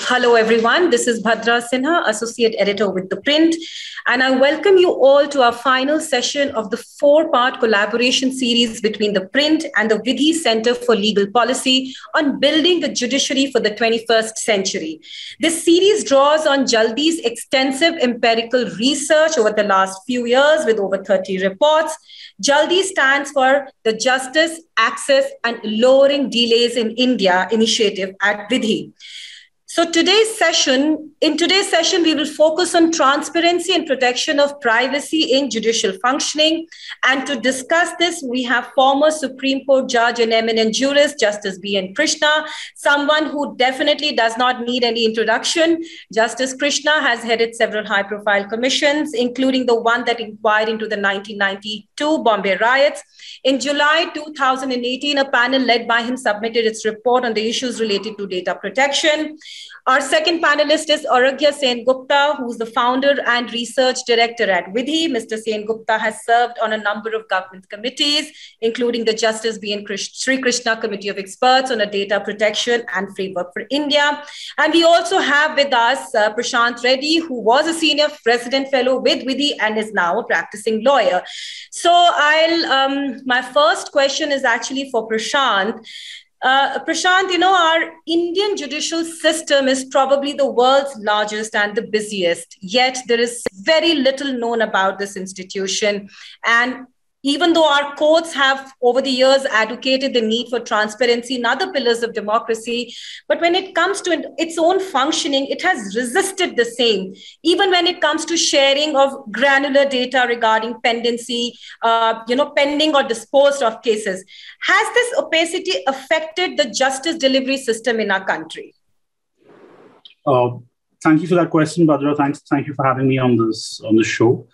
Hello, everyone. This is Bhadra Sinha, Associate Editor with The Print, and I welcome you all to our final session of the four part collaboration series between The Print and the Vidhi Center for Legal Policy on building the judiciary for the 21st century. This series draws on JALDI's extensive empirical research over the last few years with over 30 reports. Jaldi stands for the Justice, Access, and Lowering Delays in India initiative at Vidhi. So today's session, in today's session, we will focus on transparency and protection of privacy in judicial functioning. And to discuss this, we have former Supreme Court judge and eminent jurist, Justice B.N. Krishna, someone who definitely does not need any introduction. Justice Krishna has headed several high profile commissions, including the one that inquired into the 1992 Bombay riots. In July 2018, a panel led by him submitted its report on the issues related to data protection. Our second panelist is Arghya Sen Gupta, who's the founder and research director at Vidhi. Mr. Sen Gupta has served on a number of government committees, including the Justice B. N. Sri Krishna Committee of Experts on a Data Protection and Framework for India. And we also have with us uh, Prashant Reddy, who was a senior resident fellow with Vidhi and is now a practicing lawyer. So I'll, um, my first question is actually for Prashant. Uh, Prashant, you know, our Indian judicial system is probably the world's largest and the busiest, yet there is very little known about this institution. And even though our courts have over the years advocated the need for transparency and other pillars of democracy but when it comes to its own functioning it has resisted the same. Even when it comes to sharing of granular data regarding pendency uh, you know pending or disposed of cases has this opacity affected the justice delivery system in our country? Uh, thank you for that question Bhadra thanks thank you for having me on this on the show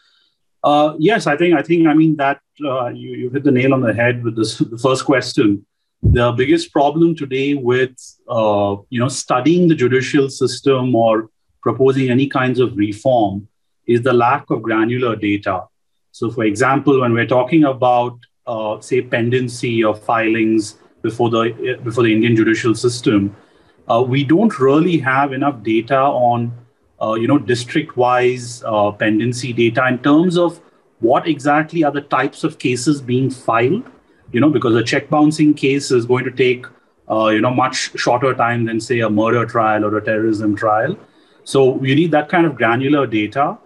uh, yes, I think I think I mean that uh, you, you hit the nail on the head with this, the first question. The biggest problem today with uh, you know studying the judicial system or proposing any kinds of reform is the lack of granular data. So, for example, when we're talking about uh, say pendency of filings before the before the Indian judicial system, uh, we don't really have enough data on you know, district-wise uh, pendency data in terms of what exactly are the types of cases being filed. You know, because a check bouncing case is going to take uh, you know much shorter time than say a murder trial or a terrorism trial. So you need that kind of granular data,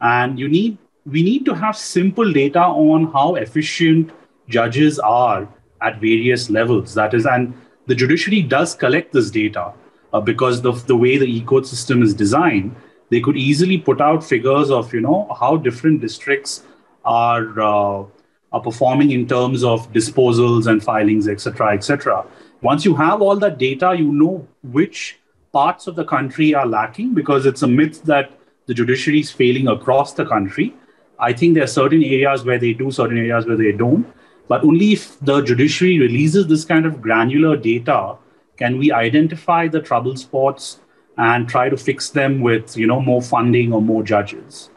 and you need we need to have simple data on how efficient judges are at various levels. That is, and the judiciary does collect this data uh, because of the way the ecosystem is designed, they could easily put out figures of you know how different districts are uh, are performing in terms of disposals and filings, etc., etc. Once you have all that data, you know which parts of the country are lacking because it's a myth that the judiciary is failing across the country. I think there are certain areas where they do, certain areas where they don't. But only if the judiciary releases this kind of granular data can we identify the trouble spots and try to fix them with you know more funding or more judges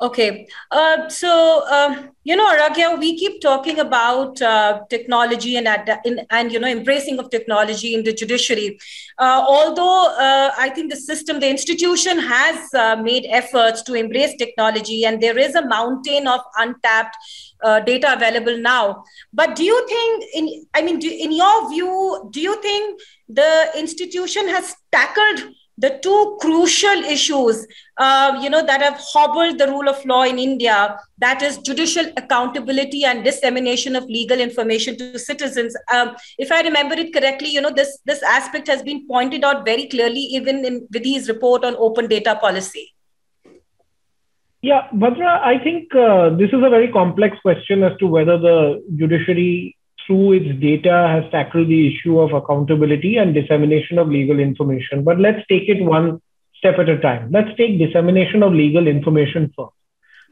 okay uh, so uh, you know Arghya we keep talking about uh, technology and, and and you know embracing of technology in the judiciary uh, although uh, i think the system the institution has uh, made efforts to embrace technology and there is a mountain of untapped data available now. But do you think, in I mean, do, in your view, do you think the institution has tackled the two crucial issues, uh, you know, that have hobbled the rule of law in India, that is judicial accountability and dissemination of legal information to citizens. Um, if I remember it correctly, you know, this this aspect has been pointed out very clearly even in Vidhi's report on open data policy. Yeah, Bhadra, I think uh, this is a very complex question as to whether the judiciary, through its data, has tackled the issue of accountability and dissemination of legal information. But let's take it one step at a time. Let's take dissemination of legal information first.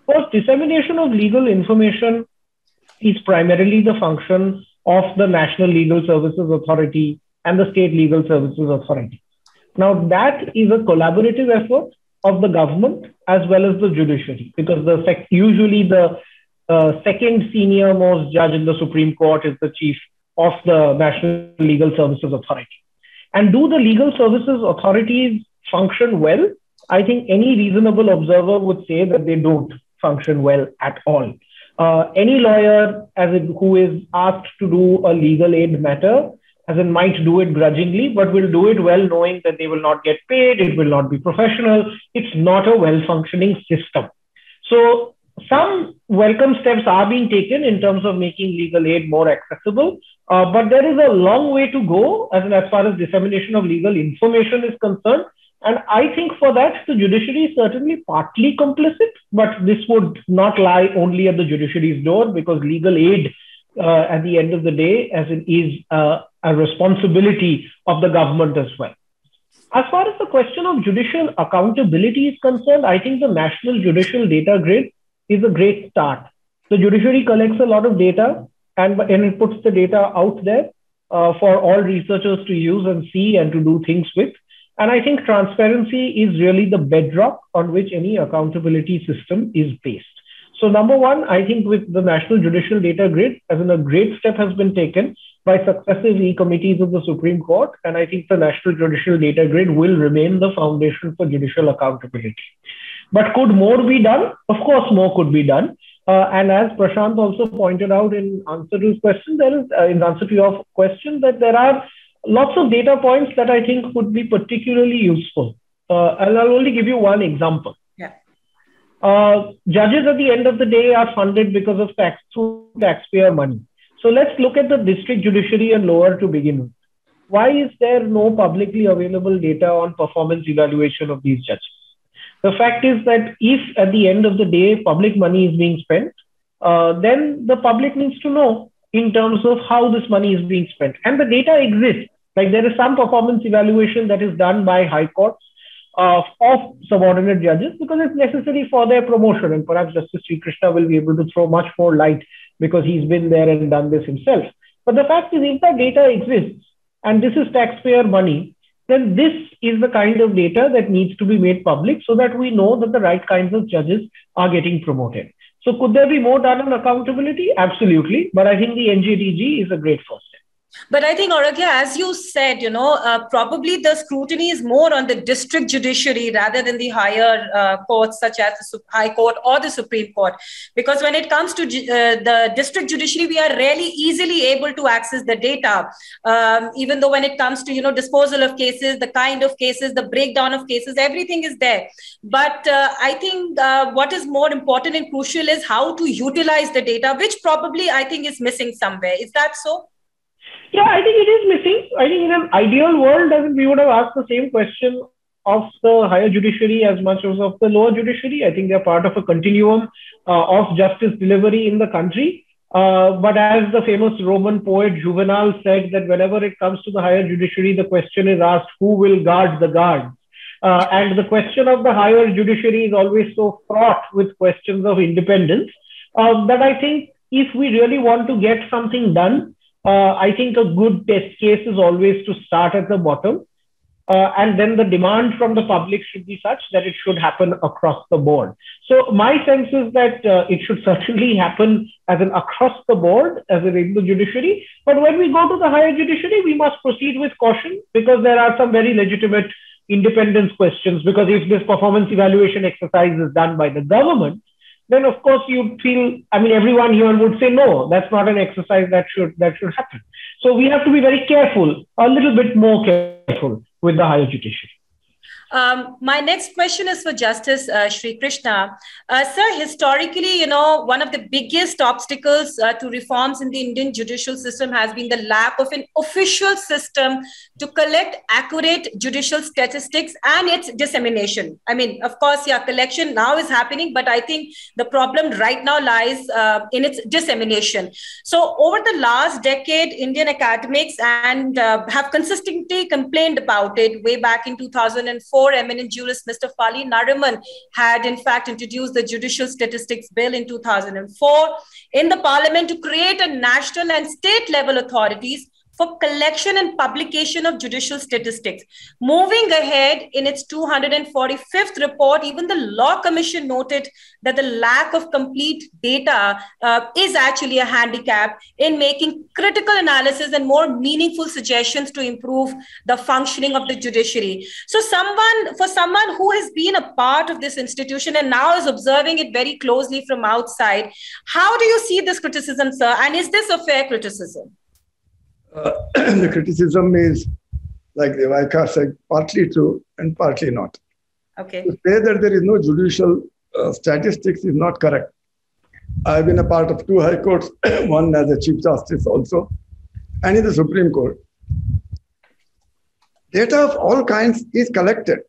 First, dissemination of legal information is primarily the function of the National Legal Services Authority and the State Legal Services Authority. Now, that is a collaborative effort of the government as well as the judiciary, because the usually the uh, second senior most judge in the Supreme Court is the chief of the National Legal Services Authority. And do the legal services authorities function well? I think any reasonable observer would say that they don't function well at all. Uh, any lawyer as in, who is asked to do a legal aid matter as in might do it grudgingly, but will do it well knowing that they will not get paid, it will not be professional. It's not a well functioning system. So some welcome steps are being taken in terms of making legal aid more accessible, uh, but there is a long way to go as, as far as dissemination of legal information is concerned. And I think for that, the judiciary is certainly partly complicit, but this would not lie only at the judiciary's door because legal aid, uh, at the end of the day, as it is uh, a responsibility of the government as well. As far as the question of judicial accountability is concerned, I think the National Judicial Data Grid is a great start. The judiciary collects a lot of data and, and it puts the data out there uh, for all researchers to use and see and to do things with. And I think transparency is really the bedrock on which any accountability system is based. So, number one, I think with the National Judicial Data Grid, as in a great step has been taken by successive e committees of the Supreme Court. And I think the National Judicial Data Grid will remain the foundation for judicial accountability. But could more be done? Of course, more could be done. Uh, and as Prashant also pointed out in answer to his question, there is uh, in answer to your question that there are lots of data points that I think would be particularly useful. Uh, and I'll only give you one example. Yeah. Uh, judges at the end of the day are funded because of tax through taxpayer money. So let's look at the district judiciary and lower to begin with. Why is there no publicly available data on performance evaluation of these judges? The fact is that if at the end of the day public money is being spent, uh, then the public needs to know in terms of how this money is being spent. And the data exists. Like there is some performance evaluation that is done by high courts uh, of subordinate judges because it's necessary for their promotion. And perhaps Justice Sri Krishna will be able to throw much more light because he's been there and done this himself. But the fact is, if that data exists and this is taxpayer money, then this is the kind of data that needs to be made public so that we know that the right kinds of judges are getting promoted. So could there be more done on accountability? Absolutely. But I think the NJDG is a great first step. But I think, Arghya, as you said, you know, uh, probably the scrutiny is more on the district judiciary rather than the higher uh, courts, such as the High Court or the Supreme Court. Because when it comes to uh, the district judiciary, we are rarely easily able to access the data. Um, even though when it comes to, you know, disposal of cases, the kind of cases, the breakdown of cases, everything is there. But uh, I think uh, what is more important and crucial is how to utilize the data, which probably I think is missing somewhere. Is that so? Yeah, I think it is missing. I think in an ideal world, I we would have asked the same question of the higher judiciary as much as of the lower judiciary. I think they're part of a continuum uh, of justice delivery in the country. Uh, but as the famous Roman poet Juvenal said, that whenever it comes to the higher judiciary, the question is asked, who will guard the guards? Uh, and the question of the higher judiciary is always so fraught with questions of independence uh, that I think if we really want to get something done, uh, I think a good test case is always to start at the bottom. Uh, and then the demand from the public should be such that it should happen across the board. So my sense is that uh, it should certainly happen as an across the board, as in the judiciary. But when we go to the higher judiciary, we must proceed with caution because there are some very legitimate independence questions. Because if this performance evaluation exercise is done by the government, then of course you'd feel i mean everyone here would say no that's not an exercise that should that should happen. So we have to be very careful a little bit more careful with the higher judiciary um, my next question is for Justice uh, Sri Krishna. Uh, sir, historically, you know, one of the biggest obstacles uh, to reforms in the Indian judicial system has been the lack of an official system to collect accurate judicial statistics and its dissemination. I mean, of course, yeah, collection now is happening, but I think the problem right now lies uh, in its dissemination. So, over the last decade, Indian academics and uh, have consistently complained about it way back in 2004 before eminent jurist Mr. Fali Nariman had in fact introduced the Judicial Statistics Bill in 2004 in the parliament to create a national and state level authorities for collection and publication of judicial statistics. Moving ahead in its 245th report, even the Law Commission noted that the lack of complete data uh, is actually a handicap in making critical analysis and more meaningful suggestions to improve the functioning of the judiciary. So, someone for someone who has been a part of this institution and now is observing it very closely from outside, how do you see this criticism, sir? And is this a fair criticism? Uh, the criticism is, like the Vaika said, partly true and partly not. Okay. To say that there is no judicial uh, statistics is not correct. I've been a part of two high courts, one as a Chief Justice also, and in the Supreme Court. Data of all kinds is collected.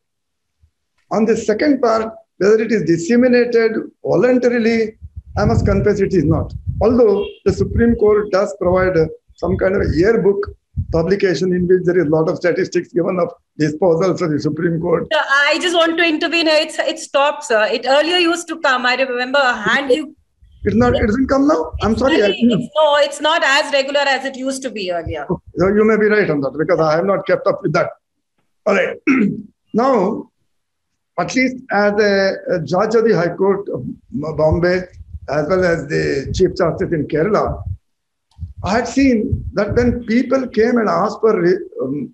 On the second part, whether it is disseminated voluntarily, I must confess it is not. Although the Supreme Court does provide a some kind of a yearbook publication in which there is a lot of statistics given of disposals of the Supreme Court. I just want to intervene. It's it stops. sir. it earlier used to come. I remember a hand you. It's not. It doesn't come now. I'm sorry. I, It's, no, it's not as regular as it used to be earlier. So you may be right on that because I have not kept up with that. All right. now, at least as a, a judge of the High Court of Bombay, as well as the Chief Justice in Kerala, I had seen that when people came and asked for um,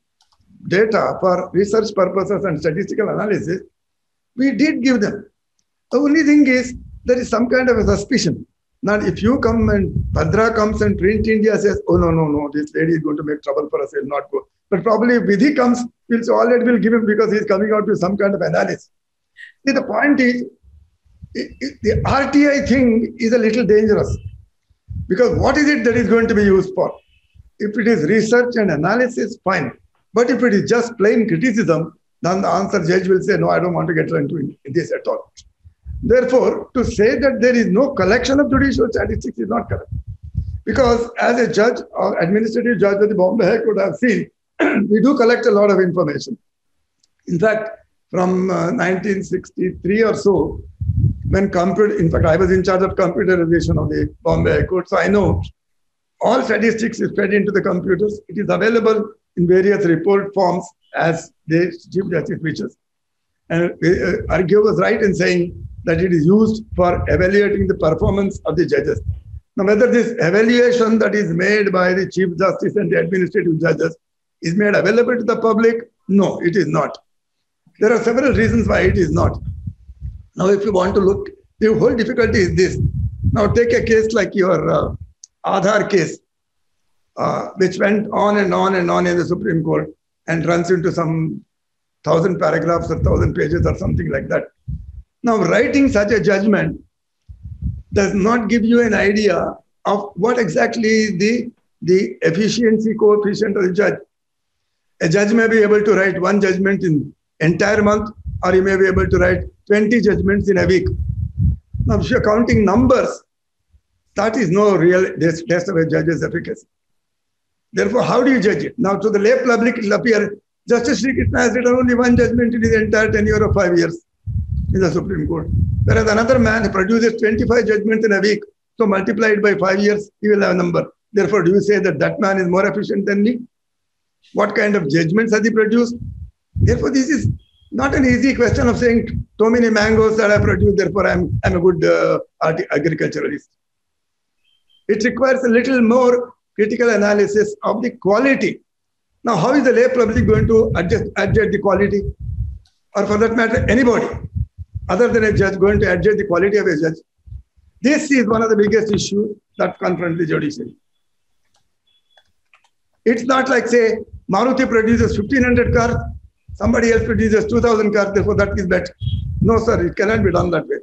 data for research purposes and statistical analysis, we did give them. The only thing is, there is some kind of a suspicion. Now, if you come and Bhadra comes and Print India says, oh, no, no, no, this lady is going to make trouble for us, he'll not go. But probably if Vidhi comes, we'll say, all will give him because he's coming out with some kind of analysis. See, the point is, it, it, the RTI thing is a little dangerous because what is it that is going to be used for? If it is research and analysis, fine. But if it is just plain criticism, then the answer judge will say, no, I don't want to get into this at all. Therefore, to say that there is no collection of judicial statistics is not correct. Because as a judge or administrative judge of the Bombay High Court, I've seen we do collect a lot of information. In fact, from uh, 1963 or so, when computer, in fact, I was in charge of computerization of the Bombay High Court, so I know all statistics is fed into the computers. It is available in various report forms as the Chief Justice wishes. And uh, Arghya was right in saying that it is used for evaluating the performance of the judges. Now, whether this evaluation that is made by the Chief Justice and the administrative judges is made available to the public, no, it is not. There are several reasons why it is not. Now, if you want to look, the whole difficulty is this. Now, take a case like your uh, Aadhaar case, uh, which went on and on and on in the Supreme Court and runs into some thousand paragraphs or thousand pages or something like that. Now, writing such a judgment does not give you an idea of what exactly the, the efficiency coefficient of the judge. A judge may be able to write one judgment in entire month, or he may be able to write 20 judgments in a week. Now, if you're counting numbers, that is no real test of a judge's efficacy. Therefore, how do you judge it? Now, to the lay public, it will appear Justice Sri Krishna has written only one judgment in his entire tenure of five years in the Supreme Court. Whereas another man produces 25 judgments in a week. So multiplied by five years, he will have a number. Therefore, do you say that that man is more efficient than me? What kind of judgments has he produced? Therefore, this is not an easy question of saying so many mangoes that I produce, therefore I'm, I'm a good uh, agriculturalist. It requires a little more critical analysis of the quality. Now, how is the lay public going to adjust, adjust the quality? Or for that matter, anybody other than a judge going to adjust the quality of a judge? This is one of the biggest issues that confront the judiciary. It's not like, say, Maruti produces 1500 cars, somebody else produces 2000 cars, therefore that is better. No, sir, it cannot be done that way.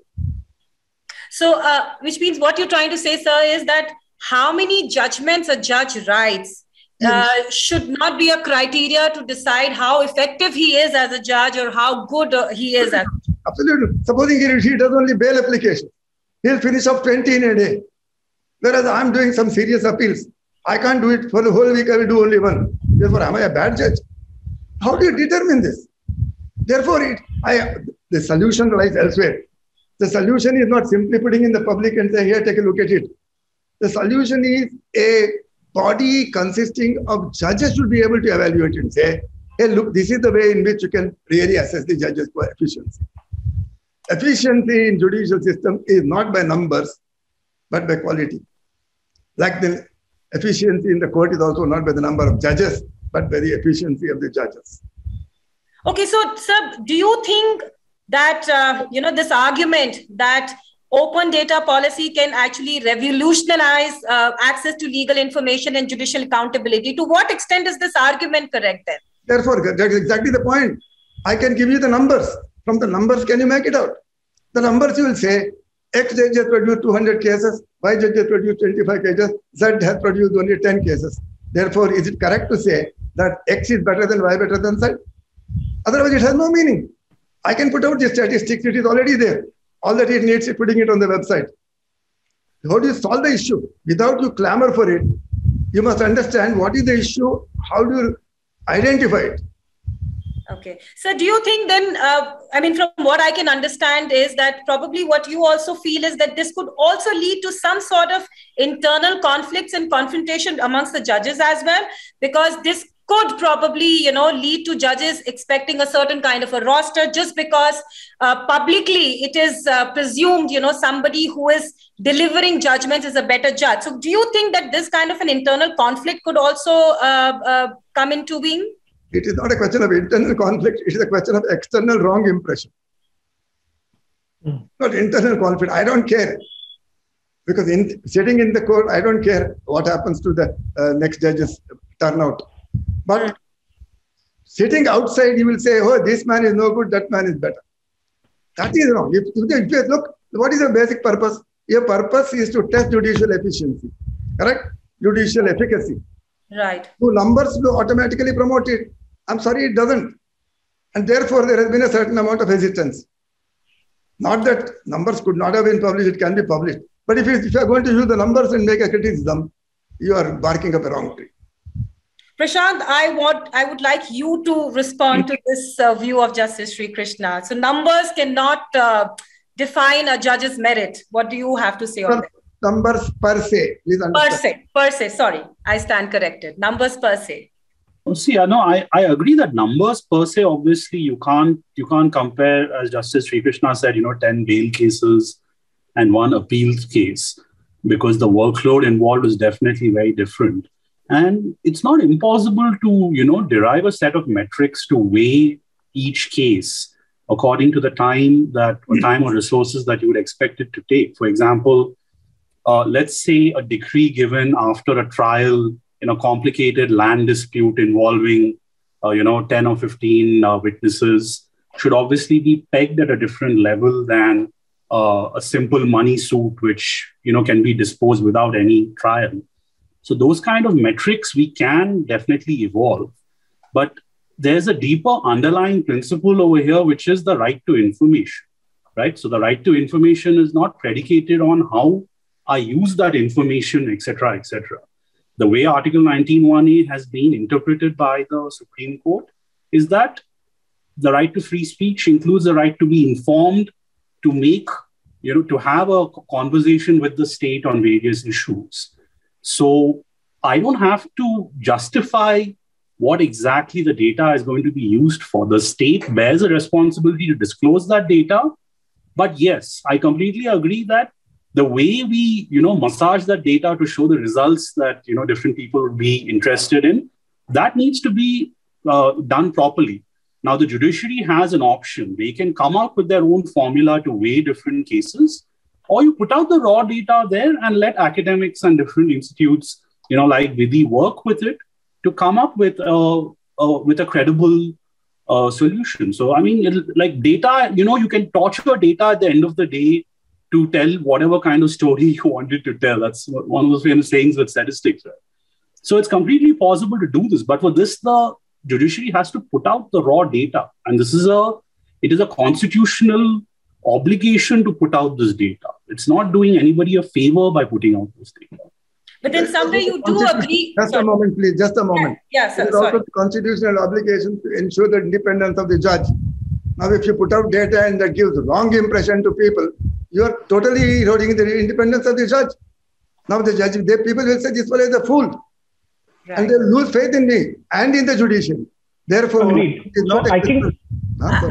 So, uh, which means what you're trying to say, sir, is that how many judgments a judge writes uh, should not be a criteria to decide how effective he is as a judge or how good uh, he is as Absolutely. Supposing he, he does only bail application, he'll finish up 20 in a day. Whereas I'm doing some serious appeals. I can't do it for the whole week, I will do only one. Therefore, am I a bad judge? How do you determine this? Therefore, it, I, the solution lies elsewhere. The solution is not simply putting in the public and say, here, take a look at it. The solution is a body consisting of judges should be able to evaluate and say, hey, look, this is the way in which you can really assess the judges' for efficiency. Efficiency in judicial system is not by numbers, but by quality. Like the efficiency in the court is also not by the number of judges, but by the efficiency of the judges. Okay, so sir, do you think that uh, you know this argument that open data policy can actually revolutionize uh, access to legal information and judicial accountability? To what extent is this argument correct then? Therefore, that's exactly the point. I can give you the numbers. From the numbers, can you make it out? The numbers you will say X judge has produced 200 cases, Y judge has produced 25 cases, Z has produced only 10 cases. Therefore, is it correct to say that X is better than Y better than Z? Otherwise, it has no meaning. I can put out the statistics, it is already there. All that it needs is putting it on the website. How do you solve the issue? Without you clamor for it, you must understand what is the issue, how do you identify it. Okay. So, do you think then, uh, I mean, from what I can understand, is that probably what you also feel is that this could also lead to some sort of internal conflicts and confrontation amongst the judges as well, because this could probably you know lead to judges expecting a certain kind of a roster just because uh, publicly it is uh, presumed you know somebody who is delivering judgments is a better judge. So do you think that this kind of an internal conflict could also uh, uh come into being? It is not a question of internal conflict. It is a question of external wrong impression. Mm. not internal conflict. I don't care. Because in sitting in the court i don't care what happens to the uh, next judge's turnout but sitting outside, you will say, oh, this man is no good, that man is better. That is wrong. If, if you look, what is the basic purpose? Your purpose is to test judicial efficiency, correct? Judicial efficacy. Right. So numbers will automatically promote it. I'm sorry, it doesn't. And therefore, there has been a certain amount of hesitance. Not that numbers could not have been published, it can be published. But if you, if you are going to use the numbers and make a criticism, you are barking up a wrong tree. Prashant, I want, I would like you to respond to this uh, view of Justice Sri Krishna. So numbers cannot uh, define a judge's merit. What do you have to say on that? Numbers per se, please understand. Per se, per se. Sorry, I stand corrected. Numbers per se. Oh, see, I know I, I agree that numbers per se, obviously, you can't you can't compare, as Justice Sri Krishna said, you know, ten bail cases and one appeal case, because the workload involved is definitely very different and it's not impossible to you know derive a set of metrics to weigh each case according to the time that or time or resources that you would expect it to take. For example uh, let's say a decree given after a trial in a complicated land dispute involving uh, you know 10 or 15 uh, witnesses should obviously be pegged at a different level than uh, a simple money suit which you know can be disposed without any trial so those kind of metrics we can definitely evolve. But there's a deeper underlying principle over here, which is the right to information, right? So the right to information is not predicated on how I use that information, etc., etc. The way Article 19.1a has been interpreted by the Supreme Court is that the right to free speech includes the right to be informed, to make, you know, to have a conversation with the state on various issues. So I don't have to justify what exactly the data is going to be used for. The state bears a responsibility to disclose that data. But yes, I completely agree that the way we, you know, massage that data to show the results that, you know, different people would be interested in, that needs to be uh, done properly. Now, the judiciary has an option. They can come up with their own formula to weigh different cases or you put out the raw data there and let academics and different institutes, you know, like Vidhi work with it to come up with a, a with a credible uh, solution. So, I mean, like data, you know, you can torture data at the end of the day to tell whatever kind of story you wanted to tell. That's one of those famous sayings with statistics. Right? So it's completely possible to do this. But for this, the judiciary has to put out the raw data. And this is a, it is a constitutional obligation to put out this data. It's not doing anybody a favor by putting out those things. But in some way, you do agree. Just sorry. a moment, please. Just a moment. Yeah, yeah sir. There's also constitutional obligation to ensure the independence of the judge. Now, if you put out data and that gives wrong impression to people, you are totally eroding the independence of the judge. Now, the judge, they, people will say this fellow is a fool. right. and they lose faith in me and in the judiciary. Therefore, so I think.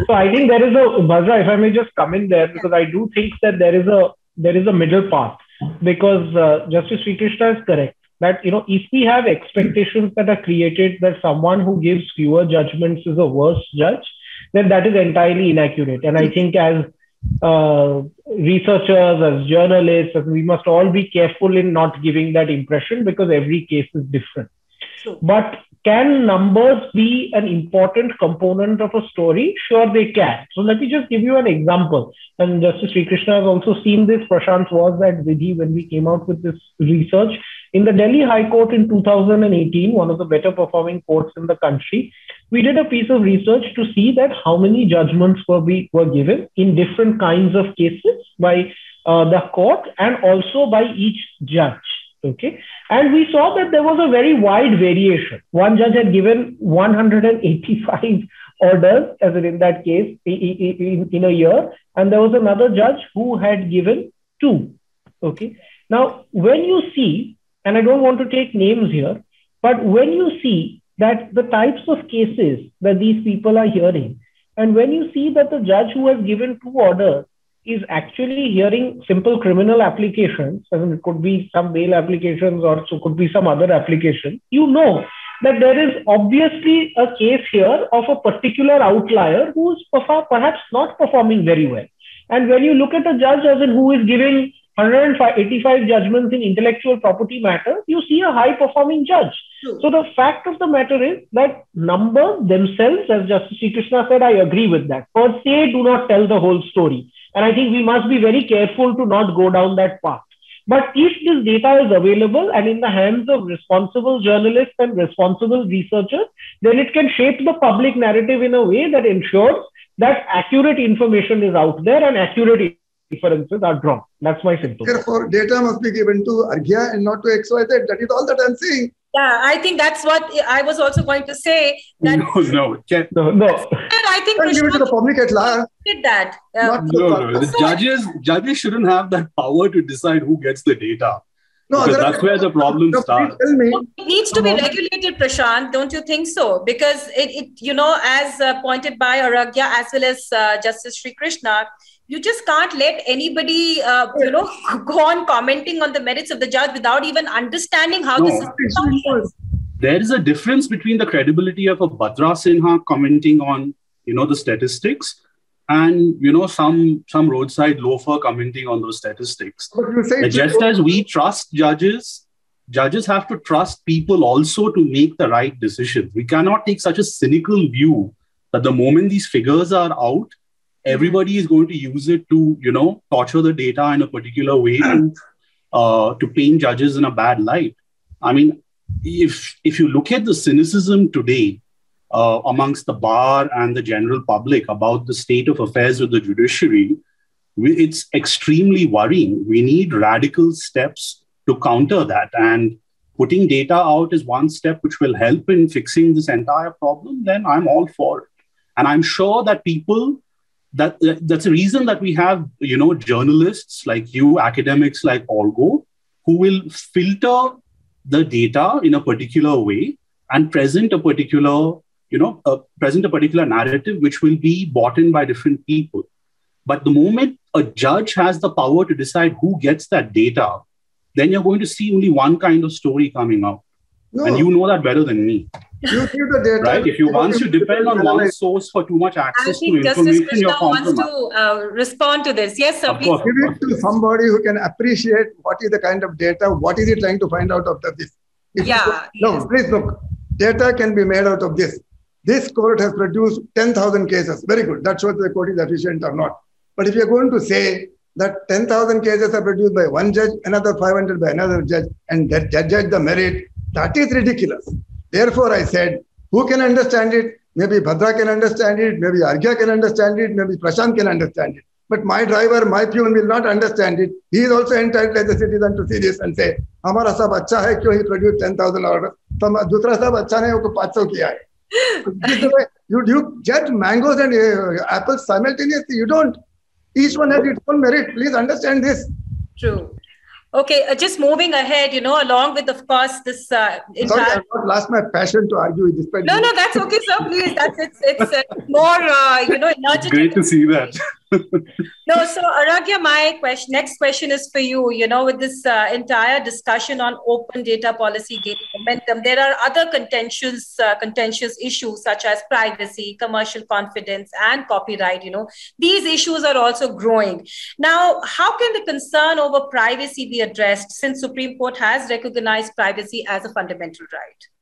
So I think there is a Bhadra, if I may just come in there, because I do think that there is a there is a middle path. Because uh, Justice Sri Krishna is correct that you know if we have expectations that are created that someone who gives fewer judgments is a worse judge, then that is entirely inaccurate. And I think as uh, researchers, as journalists, as we must all be careful in not giving that impression because every case is different. Sure. But can numbers be an important component of a story? Sure, they can. So let me just give you an example. And Justice Sri Krishna has also seen this. Prashant was at Vidhi when we came out with this research. In the Delhi High Court in 2018, one of the better performing courts in the country, we did a piece of research to see that how many judgments were, be, were given in different kinds of cases by uh, the court and also by each judge. Okay. And we saw that there was a very wide variation. One judge had given 185 orders, as in that case, in, in a year, and there was another judge who had given two. Okay. Now, when you see, and I don't want to take names here, but when you see that the types of cases that these people are hearing, and when you see that the judge who has given two orders is actually hearing simple criminal applications, in it could be some bail applications or so could be some other application, you know that there is obviously a case here of a particular outlier who is perhaps not performing very well. And when you look at a judge as in who is giving 185 judgments in intellectual property matters, you see a high performing judge. So the fact of the matter is that numbers themselves, as Justice Sri Krishna said, I agree with that. Per se, do not tell the whole story. And I think we must be very careful to not go down that path. But if this data is available and in the hands of responsible journalists and responsible researchers, then it can shape the public narrative in a way that ensures that accurate information is out there and accurate inferences are drawn. That's my simple. Therefore, data must be given to Arghya and not to XYZ. That is all that I'm saying. Yeah, I think that's what I was also going to say. That no, no, no, no. I think give it to the public at large. Did that? Uh, no, no, the judges judges shouldn't have that power to decide who gets the data. No, because that's where the problem no, starts. It needs to be regulated, Prashant. Don't you think so? Because it, it you know, as uh, pointed by Arghya as well as uh, Justice Sri Krishna, you just can't let anybody uh, you know go on commenting on the merits of the judge without even understanding how no, this is there is a difference between the credibility of a Bhadra Sinha commenting on you know the statistics and you know some some roadside loafer commenting on those statistics. Just as we trust judges judges have to trust people also to make the right decisions we cannot take such a cynical view that the moment these figures are out everybody is going to use it to you know torture the data in a particular way to uh, to paint judges in a bad light. I mean if if you look at the cynicism today uh, amongst the bar and the general public about the state of affairs with the judiciary we, it's extremely worrying. We need radical steps to counter that. And putting data out is one step which will help in fixing this entire problem then i'm all for it. And i'm sure that people that that's a reason that we have you know journalists like you academics like Arghya who will filter the data in a particular way and present a particular you know uh, present a particular narrative which will be bought in by different people. But the moment a judge has the power to decide who gets that data then you're going to see only one kind of story coming out no. and you know that better than me you give the data. Right? If you once you depend on one source for too much access to information, Krishna you're wants to uh, respond to this. Yes, sir. Of please. Give it to somebody who can appreciate what is the kind of data, what is he trying to find out of this. If yeah. no, yes. please look. Data can be made out of this. This court has produced 10,000 cases. Very good. That shows the court is efficient or not. But if you're going to say that 10,000 cases are produced by one judge, another 500 by another judge, and that judge the merit, that is ridiculous. Therefore, I said, who can understand it? Maybe Bhadra can understand it, maybe Arghya can understand it, maybe Prashant can understand it. But my driver, my peon will not understand it. He is also entitled as a citizen to see this and say, हमारा सब अच्छा he produced 10,000 produce ten thousand order दूसरा सब अच्छा नहीं उसको पाँच सौ किया you, you judge mangoes and uh, apples simultaneously. You don't. Each one has its own merit. Please understand this. True. Okay, uh, just moving ahead, you know, along with, of course, this uh, entire. Sorry, I've not lost my passion to argue with this. No, no, that's okay, sir. Please, that's it's it's uh, more, uh, you know, energetic. Great to see that. No, so Arghya, my question, next question is for you. You know, with this uh, entire discussion on open data policy gaining momentum, there are other contentious, uh, contentious issues such as privacy, commercial confidence, and copyright. You know, these issues are also growing. Now, how can the concern over privacy be addressed since Supreme Court has recognized privacy as a fundamental right?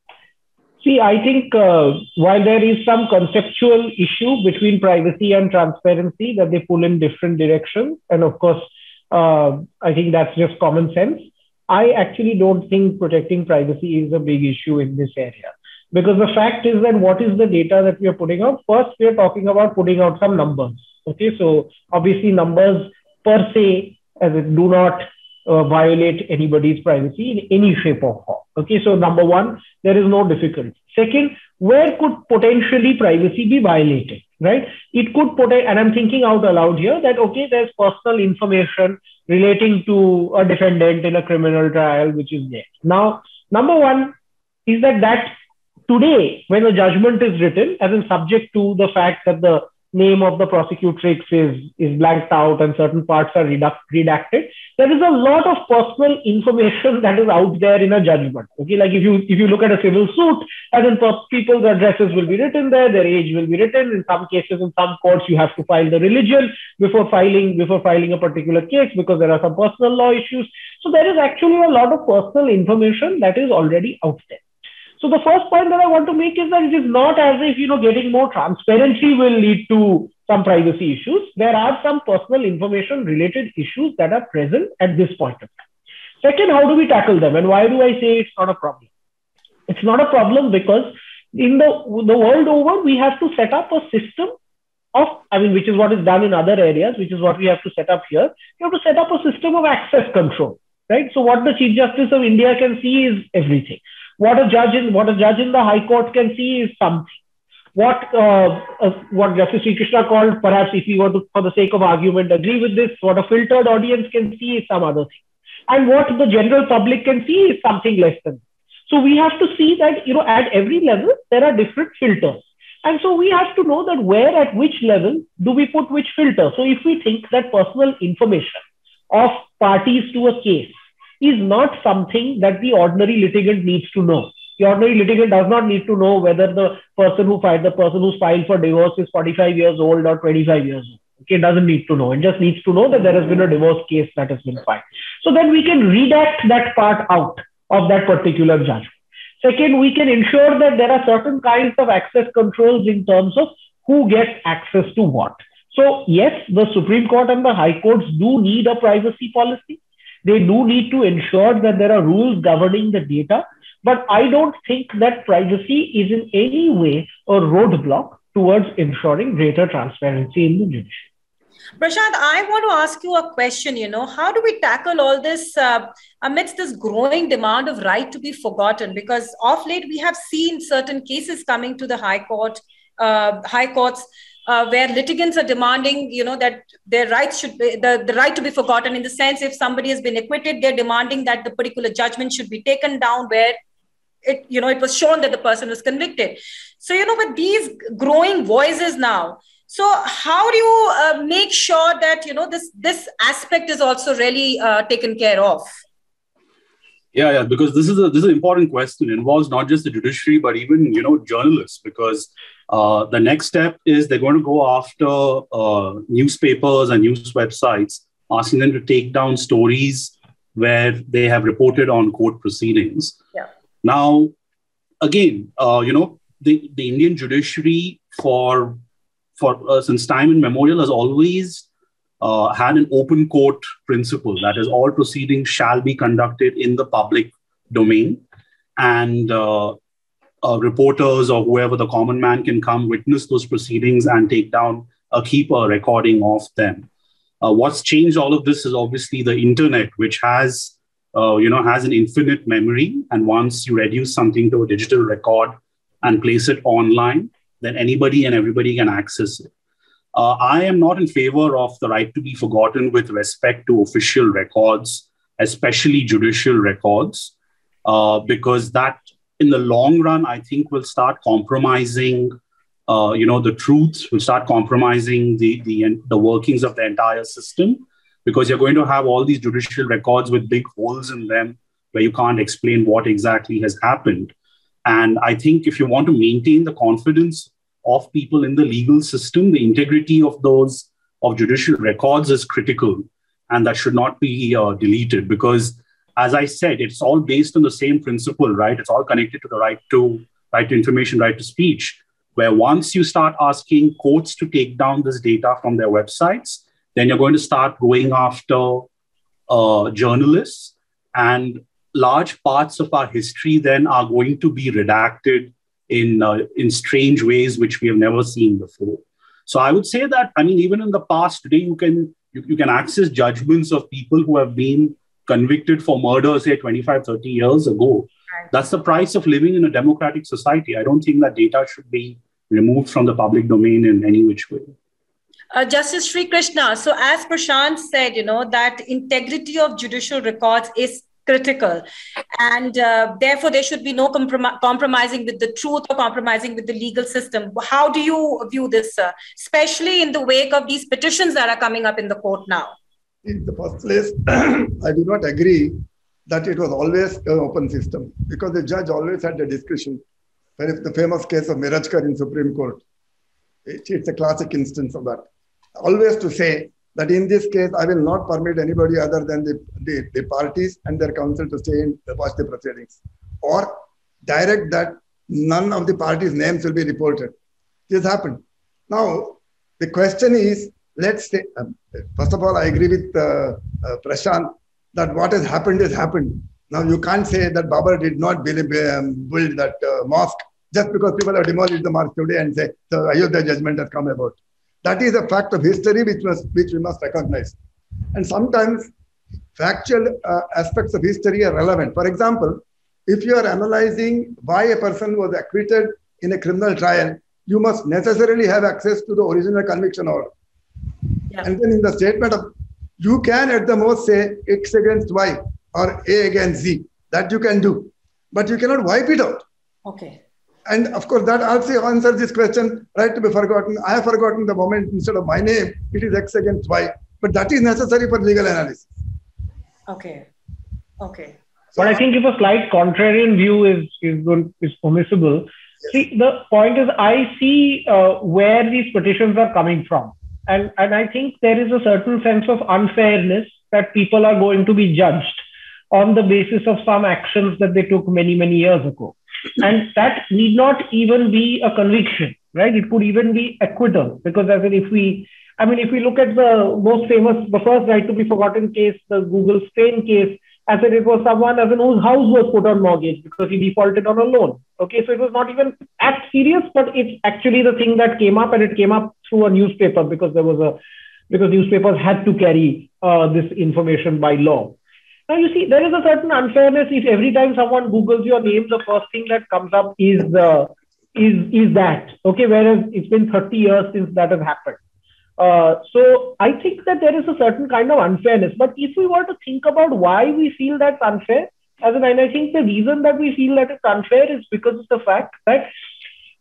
See, I think uh, while there is some conceptual issue between privacy and transparency that they pull in different directions, and of course, uh, I think that's just common sense. I actually don't think protecting privacy is a big issue in this area. Because the fact is that what is the data that we are putting out? First, we are talking about putting out some numbers. Okay, so obviously, numbers per se, as it do not uh, violate anybody's privacy in any shape or form. Okay, so number one, there is no difficulty. Second, where could potentially privacy be violated, right? It could put, and I'm thinking out aloud here that, okay, there's personal information relating to a defendant in a criminal trial, which is there. Now, number one is that that today, when a judgment is written, as in subject to the fact that the name of the prosecutrix is, is blanked out and certain parts are redacted, there is a lot of personal information that is out there in a judgment. Okay, like if you if you look at a civil suit, and then people's addresses will be written there, their age will be written. In some cases, in some courts, you have to file the religion before filing before filing a particular case because there are some personal law issues. So there is actually a lot of personal information that is already out there. So the first point that I want to make is that it is not as if you know getting more transparency will lead to some privacy issues. There are some personal information related issues that are present at this point of time. Second, how do we tackle them? And why do I say it's not a problem? It's not a problem because in the, the world over, we have to set up a system of, I mean, which is what is done in other areas, which is what we have to set up here. We have to set up a system of access control, right? So what the Chief Justice of India can see is everything. What a judge in what a judge in the High Court can see is something. What uh, uh, what Justice Sri Krishna called, perhaps if we were to, for the sake of argument, agree with this, what a filtered audience can see is some other thing, and what the general public can see is something less than. So we have to see that you know at every level there are different filters. And so we have to know that where at which level do we put which filter. So if we think that personal information of parties to a case is not something that the ordinary litigant needs to know. The ordinary litigant does not need to know whether the person who filed, the person who's filed for divorce is 45 years old or 25 years old. Okay, doesn't need to know. It just needs to know that there has been a divorce case that has been filed. So then we can redact that part out of that particular judgment. Second, we can ensure that there are certain kinds of access controls in terms of who gets access to what. So yes, the Supreme Court and the High Courts do need a privacy policy they do need to ensure that there are rules governing the data. But I don't think that privacy is in any way a roadblock towards ensuring greater transparency in the judiciary. Prashant, I want to ask you a question. You know, how do we tackle all this uh, amidst this growing demand of right to be forgotten? Because of late, we have seen certain cases coming to the High Court, uh, High Courts, uh, where litigants are demanding, you know, that their rights should be the, the right to be forgotten. In the sense, if somebody has been acquitted, they're demanding that the particular judgment should be taken down where it, you know, it was shown that the person was convicted. So, you know, with these growing voices now, so how do you uh, make sure that you know this this aspect is also really uh, taken care of? Yeah, yeah, because this is a this is an important question. It involves not just the judiciary, but even you know journalists. Because uh, the next step is they're going to go after uh, newspapers and news websites, asking them to take down stories where they have reported on court proceedings. Yeah. Now, again, uh, you know, the, the Indian judiciary for for uh, since time immemorial has always uh, had an open court principle that is all proceedings shall be conducted in the public domain and uh, uh, reporters or whoever the common man can come witness those proceedings and take down a keep a recording of them. Uh, what's changed all of this is obviously the internet which has uh, you know has an infinite memory. And once you reduce something to a digital record and place it online then anybody and everybody can access it. Uh, I am not in favor of the right to be forgotten with respect to official records especially judicial records, uh, because that in the long run, I think will start compromising, uh, you know, the truth, will start compromising the, the, the workings of the entire system, because you're going to have all these judicial records with big holes in them where you can't explain what exactly has happened. And I think if you want to maintain the confidence of people in the legal system, the integrity of those of judicial records is critical, and that should not be uh, deleted because, as I said, it's all based on the same principle, right? It's all connected to the right to right to information, right to speech. Where once you start asking courts to take down this data from their websites, then you're going to start going after uh, journalists, and large parts of our history then are going to be redacted in uh, in strange ways which we have never seen before. So I would say that I mean even in the past today you can you, you can access judgments of people who have been convicted for murder say 25 30 years ago. That's the price of living in a democratic society. I don't think that data should be removed from the public domain in any which way. Uh, Justice Sri Krishna. So, as Prashant said, you know that integrity of judicial records is critical and uh, therefore there should be no comprom- compromising with the truth or compromising with the legal system how do you view this uh, especially in the wake of these petitions that are coming up in the court now in the first place i do not agree that it was always an open system because the judge always had the discretion when if the famous case of Mirajkar in Supreme Court, it, it's a classic instance of that. Always to say that in this case, I will not permit anybody other than the, the, the parties and their counsel to stay and watch the proceedings or direct that none of the parties' names will be reported. This happened. Now, the question is, let's say, um, first of all, I agree with uh, uh, Prashant that what has happened has happened. Now, you can't say that Babur did not build, um, build that uh, mosque just because people have demolished the mosque today and say the Ayodhya judgment has come about. That is a fact of history which, must, which we must recognize. And sometimes factual uh, aspects of history are relevant. For example, if you are analyzing why a person was acquitted in a criminal trial, you must necessarily have access to the original conviction order. Yeah. And then in the statement of, you can at the most say X against Y or A against Z. That you can do. But you cannot wipe it out. Okay. And of course, that also answers this question, right to be forgotten. I have forgotten the moment instead of my name, it is X against Y. But that is necessary for legal analysis. Okay. Okay. But I think if a slight contrarian view is is is permissible, yes. see the point is I see uh, where these petitions are coming from, and and I think there is a certain sense of unfairness that people are going to be judged on the basis of some actions that they took many many years ago and that need not even be a conviction, right? It could even be acquittal, because as in if we, I mean, if we look at the most famous, the first right to be forgotten case, the Google Spain case, as in it was someone as in whose house was put on mortgage because he defaulted on a loan. Okay, so it was not even as serious, but it's actually the thing that came up, and it came up through a newspaper because there was a because newspapers had to carry uh, this information by law. Now you see, there is a certain unfairness if every time someone Googles your name, the first thing that comes up is uh, is is that okay. Whereas it's been 30 years since that has happened. Uh, so I think that there is a certain kind of unfairness. But if we were to think about why we feel that's unfair, as in, and I think the reason that we feel that it's unfair is because of the fact that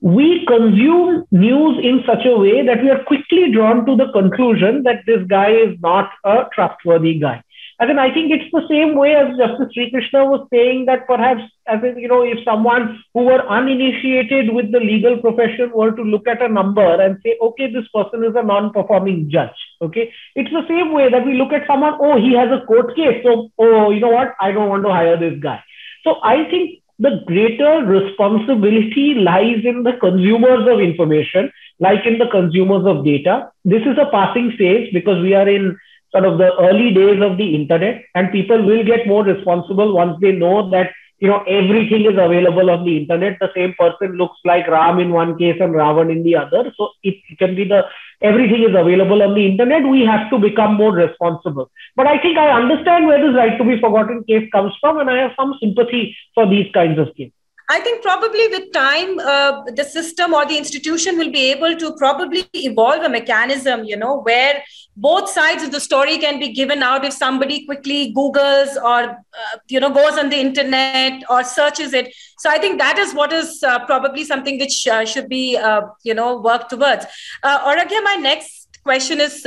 we consume news in such a way that we are quickly drawn to the conclusion that this guy is not a trustworthy guy. I mean, I think it's the same way as Justice Sri Krishna was saying that perhaps, as in, you know, if someone who were uninitiated with the legal profession were to look at a number and say, okay, this person is a non-performing judge. Okay, it's the same way that we look at someone. Oh, he has a court case, so oh, you know what? I don't want to hire this guy. So I think the greater responsibility lies in the consumers of information, like in the consumers of data. This is a passing phase because we are in sort of the early days of the internet and people will get more responsible once they know that you know everything is available on the internet. The same person looks like ram in one case and ravan in the other. So it can be the everything is available on the internet. We have to become more responsible. But i think i understand where this right to be forgotten case comes from and i have some sympathy for these kinds of cases I think probably with time, uh, the system or the institution will be able to probably evolve a mechanism, you know, where both sides of the story can be given out if somebody quickly Googles or, uh, you know, goes on the internet or searches it. So I think that is what is uh, probably something which uh, should be, uh, you know, worked towards. Uh, Arghya, my next question is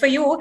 for you.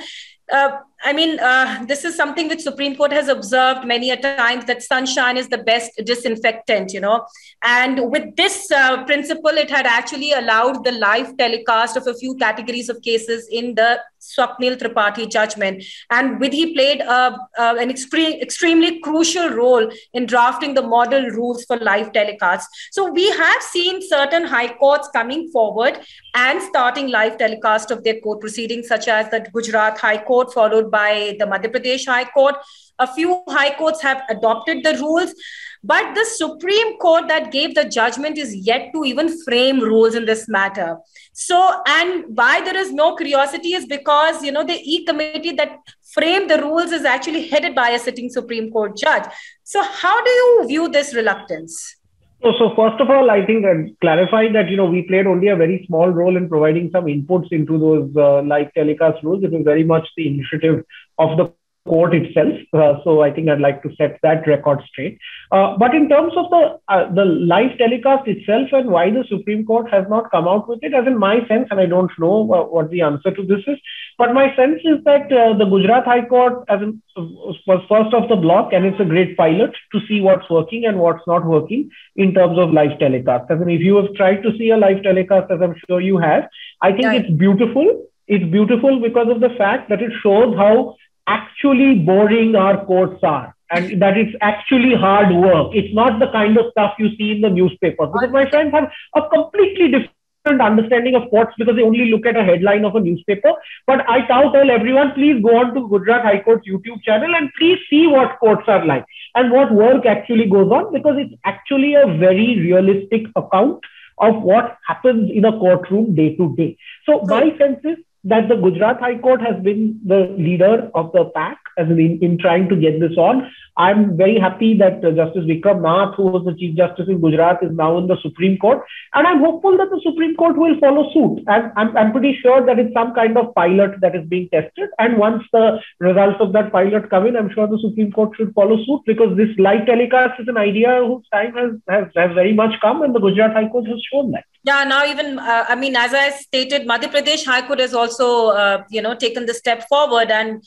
Uh, I mean, uh, this is something which Supreme Court has observed many a times that sunshine is the best disinfectant, you know. And with this uh, principle, it had actually allowed the live telecast of a few categories of cases in the Swapnil Tripathi judgment. And Vidhi played uh, an extreme, extremely crucial role in drafting the model rules for live telecasts. So we have seen certain high courts coming forward and starting live telecast of their court proceedings, such as the Gujarat High Court, followed by the Madhya Pradesh High Court. A few high courts have adopted the rules. But the Supreme Court that gave the judgment is yet to even frame rules in this matter. So, and why there is no curiosity is because, you know, the E committee that framed the rules is actually headed by a sitting Supreme Court judge. So, how do you view this reluctance? So, so first of all, I think that clarify that you know we played only a very small role in providing some inputs into those uh, live telecast rules. It was very much the initiative of the court itself. Uh, so I think I'd like to set that record straight. Uh, but in terms of the uh, the live telecast itself and why the Supreme Court has not come out with it, as in my sense, and I don't know what the answer to this is, but my sense is that uh, the Gujarat High Court as in, was first off the block, and it's a great pilot to see what's working and what's not working in terms of live telecast. As in, if you have tried to see a live telecast, as I'm sure you have, I think it's beautiful. It's beautiful because of the fact that it shows how actually boring our courts are and that it's actually hard work. It's not the kind of stuff you see in the newspaper. Because my friends have a completely different understanding of courts because they only look at a headline of a newspaper. But I now tell everyone, please go on to Gujarat High Court's YouTube channel and please see what courts are like and what work actually goes on because it's actually a very realistic account of what happens in a courtroom day to day. So my sense is that the Gujarat High Court has been the leader of the pack as in, in trying to get this on. I'm very happy that Justice Vikram Nath, who was the Chief Justice in Gujarat, is now in the Supreme Court. And I'm hopeful that the Supreme Court will follow suit. And I'm, I'm pretty sure that it's some kind of pilot that is being tested. And once the results of that pilot come in, I'm sure the Supreme Court should follow suit because this live telecast is an idea whose time has, has, has very much come, and the Gujarat High Court has shown that. Yeah, now even uh, I mean, as I stated, Madhya Pradesh High Court has also uh, you know taken the step forward, and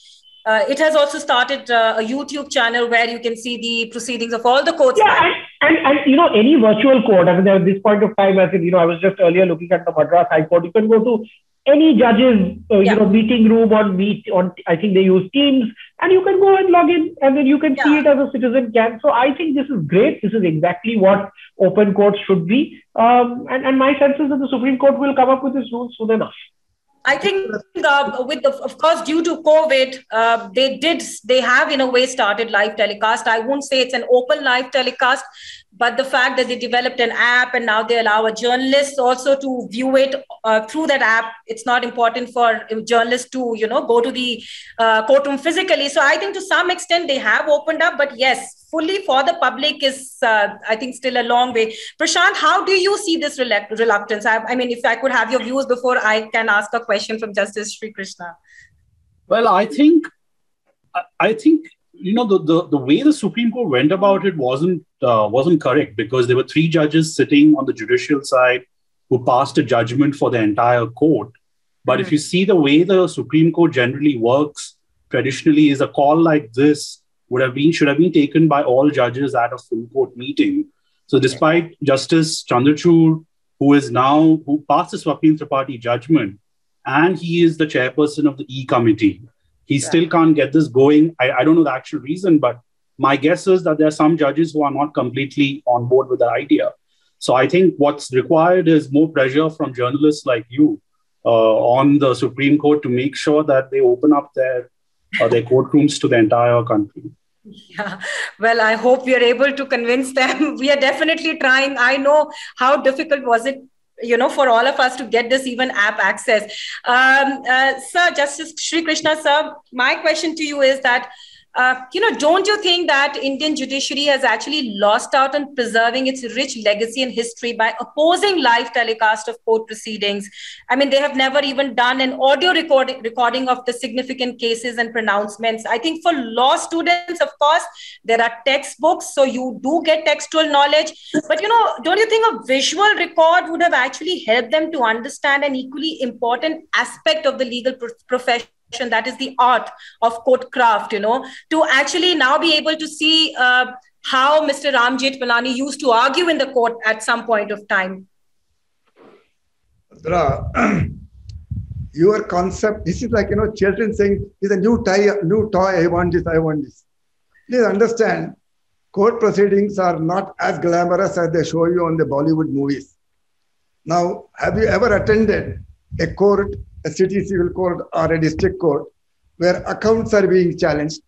uh, it has also started uh, a YouTube channel where you can see the proceedings of all the courts. Yeah, and, and, and, you know any virtual court. I mean, at this point of time, I think you know I was just earlier looking at the Madras High Court. You can go to any judge's uh, yeah. you know meeting room on meet on I think they use Teams, and you can go and log in, and then you can yeah. see it as a citizen can. So I think this is great. This is exactly what open courts should be. Um, and, and my sense is that the Supreme Court will come up with this rule soon enough. I think, uh, with the, of course, due to COVID, uh, they did, they have in a way started live telecast. I won't say it's an open live telecast, but the fact that they developed an app and now they allow a journalist also to view it uh, through that app it's not important for journalists to you know go to the uh, courtroom physically so i think to some extent they have opened up but yes fully for the public is uh, i think still a long way prashant how do you see this reluctance I, I, mean if i could have your views before i can ask a question from justice Sri krishna well i think i think you know the, the, the way the Supreme Court went about it wasn't uh, wasn't correct because there were three judges sitting on the judicial side who passed a judgment for the entire court. But mm-hmm. if you see the way the Supreme Court generally works, traditionally is a call like this would have been should have been taken by all judges at a full court meeting. So despite Justice Chandrachud, who is now who passed the Swapnil Tripathi judgment, and he is the chairperson of the E committee he yeah. still can't get this going. I, I don't know the actual reason, but my guess is that there are some judges who are not completely on board with the idea. So I think what's required is more pressure from journalists like you uh, on the Supreme Court to make sure that they open up their uh, their courtrooms to the entire country. Yeah, well, I hope we are able to convince them. We are definitely trying. I know how difficult was it you know, for all of us to get this even app access. Um, uh, sir, Justice Sri Krishna, sir, my question to you is that uh, you know, don't you think that Indian judiciary has actually lost out on preserving its rich legacy and history by opposing live telecast of court proceedings? I mean, they have never even done an audio recording recording of the significant cases and pronouncements. I think for law students, of course, there are textbooks, so you do get textual knowledge. But you know, don't you think a visual record would have actually helped them to understand an equally important aspect of the legal pro- profession? That is the art of court craft you know to actually now be able to see uh, how mr ram Malani used to argue in the court at some point of time. Your concept this is like you know children saying is a new toy new toy i want this i want this. Please understand court proceedings are not as glamorous as they show you on the bollywood movies. Now have you ever attended a court a city civil court or a district court where accounts are being challenged,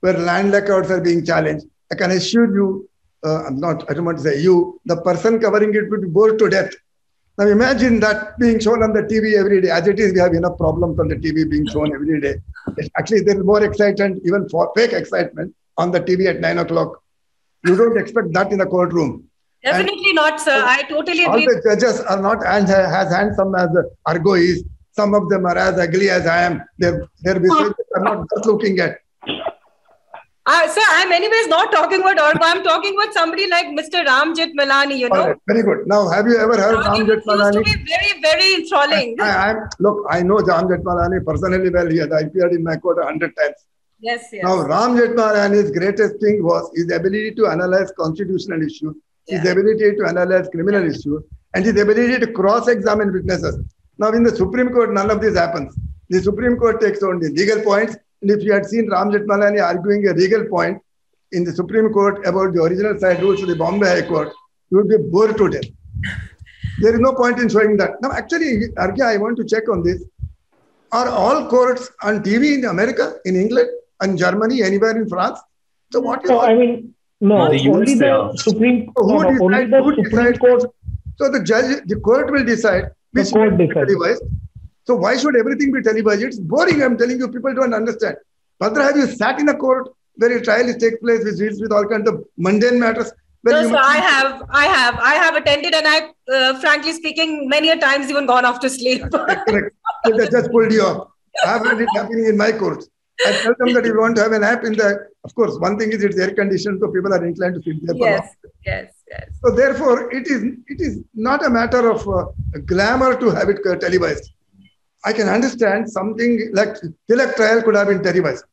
where land records are being challenged, I can assure you, uh, I'm not, I don't want to say you, the person covering it would be bored to death. Now imagine that being shown on the TV every day. As it is, we have enough problems on the TV being shown every day. Actually, there is more excitement, even for fake excitement, on the TV at nine o'clock. You don't expect that in a courtroom. Definitely and not, sir. I totally agree. All the judges are not as, as handsome as Arghya is. Some of them are as ugly as I am. They're, they're are not just looking at. Uh, sir, I'm anyways not talking about Arghya. I'm talking about somebody like Mr. Ram Malani, you know. Right, very good. Now, have you ever heard Ram Malani? Used to be very, very enthralling. I, I, look, I know Ram Malani personally well. He has appeared in my court a hundred times. Yes, yes. Now, Ram Malani's greatest thing was his ability to analyze constitutional issues, yeah. his ability to analyze criminal yeah. issues, and his ability to cross-examine witnesses. Now, in the Supreme Court, none of this happens. The Supreme Court takes only legal points. And if you had seen Ram Jethmalani arguing a legal point in the Supreme Court about the original side rules of the Bombay High Court, you would be bored to death. there is no point in showing that. Now, actually, Arghya, I want to check on this. Are all courts on TV in America, in England, in Germany, anywhere in France? So what is? No, I mean, no. The only the Supreme. So who no, decide, who Supreme Court. So the judge, the court will decide which should be televised. So why should everything be televised? It's boring. I'm telling you, people don't understand. Bhadra, have you sat in a court where a trial is take place, which deals with all kinds of mundane matters? No, so I have, I have, I have attended, and I, uh, frankly speaking, many a times even gone off to sleep. Correct. So they just pulled you off. I have had it happening in my courts. I tell them that if you want to have an app in the, of course, one thing is it's air conditioned, so people are inclined to sit there. Yes, yes, yes. So therefore, it is it is not a matter of uh, glamour to have it televised. I can understand something like Tilak trial could have been televised.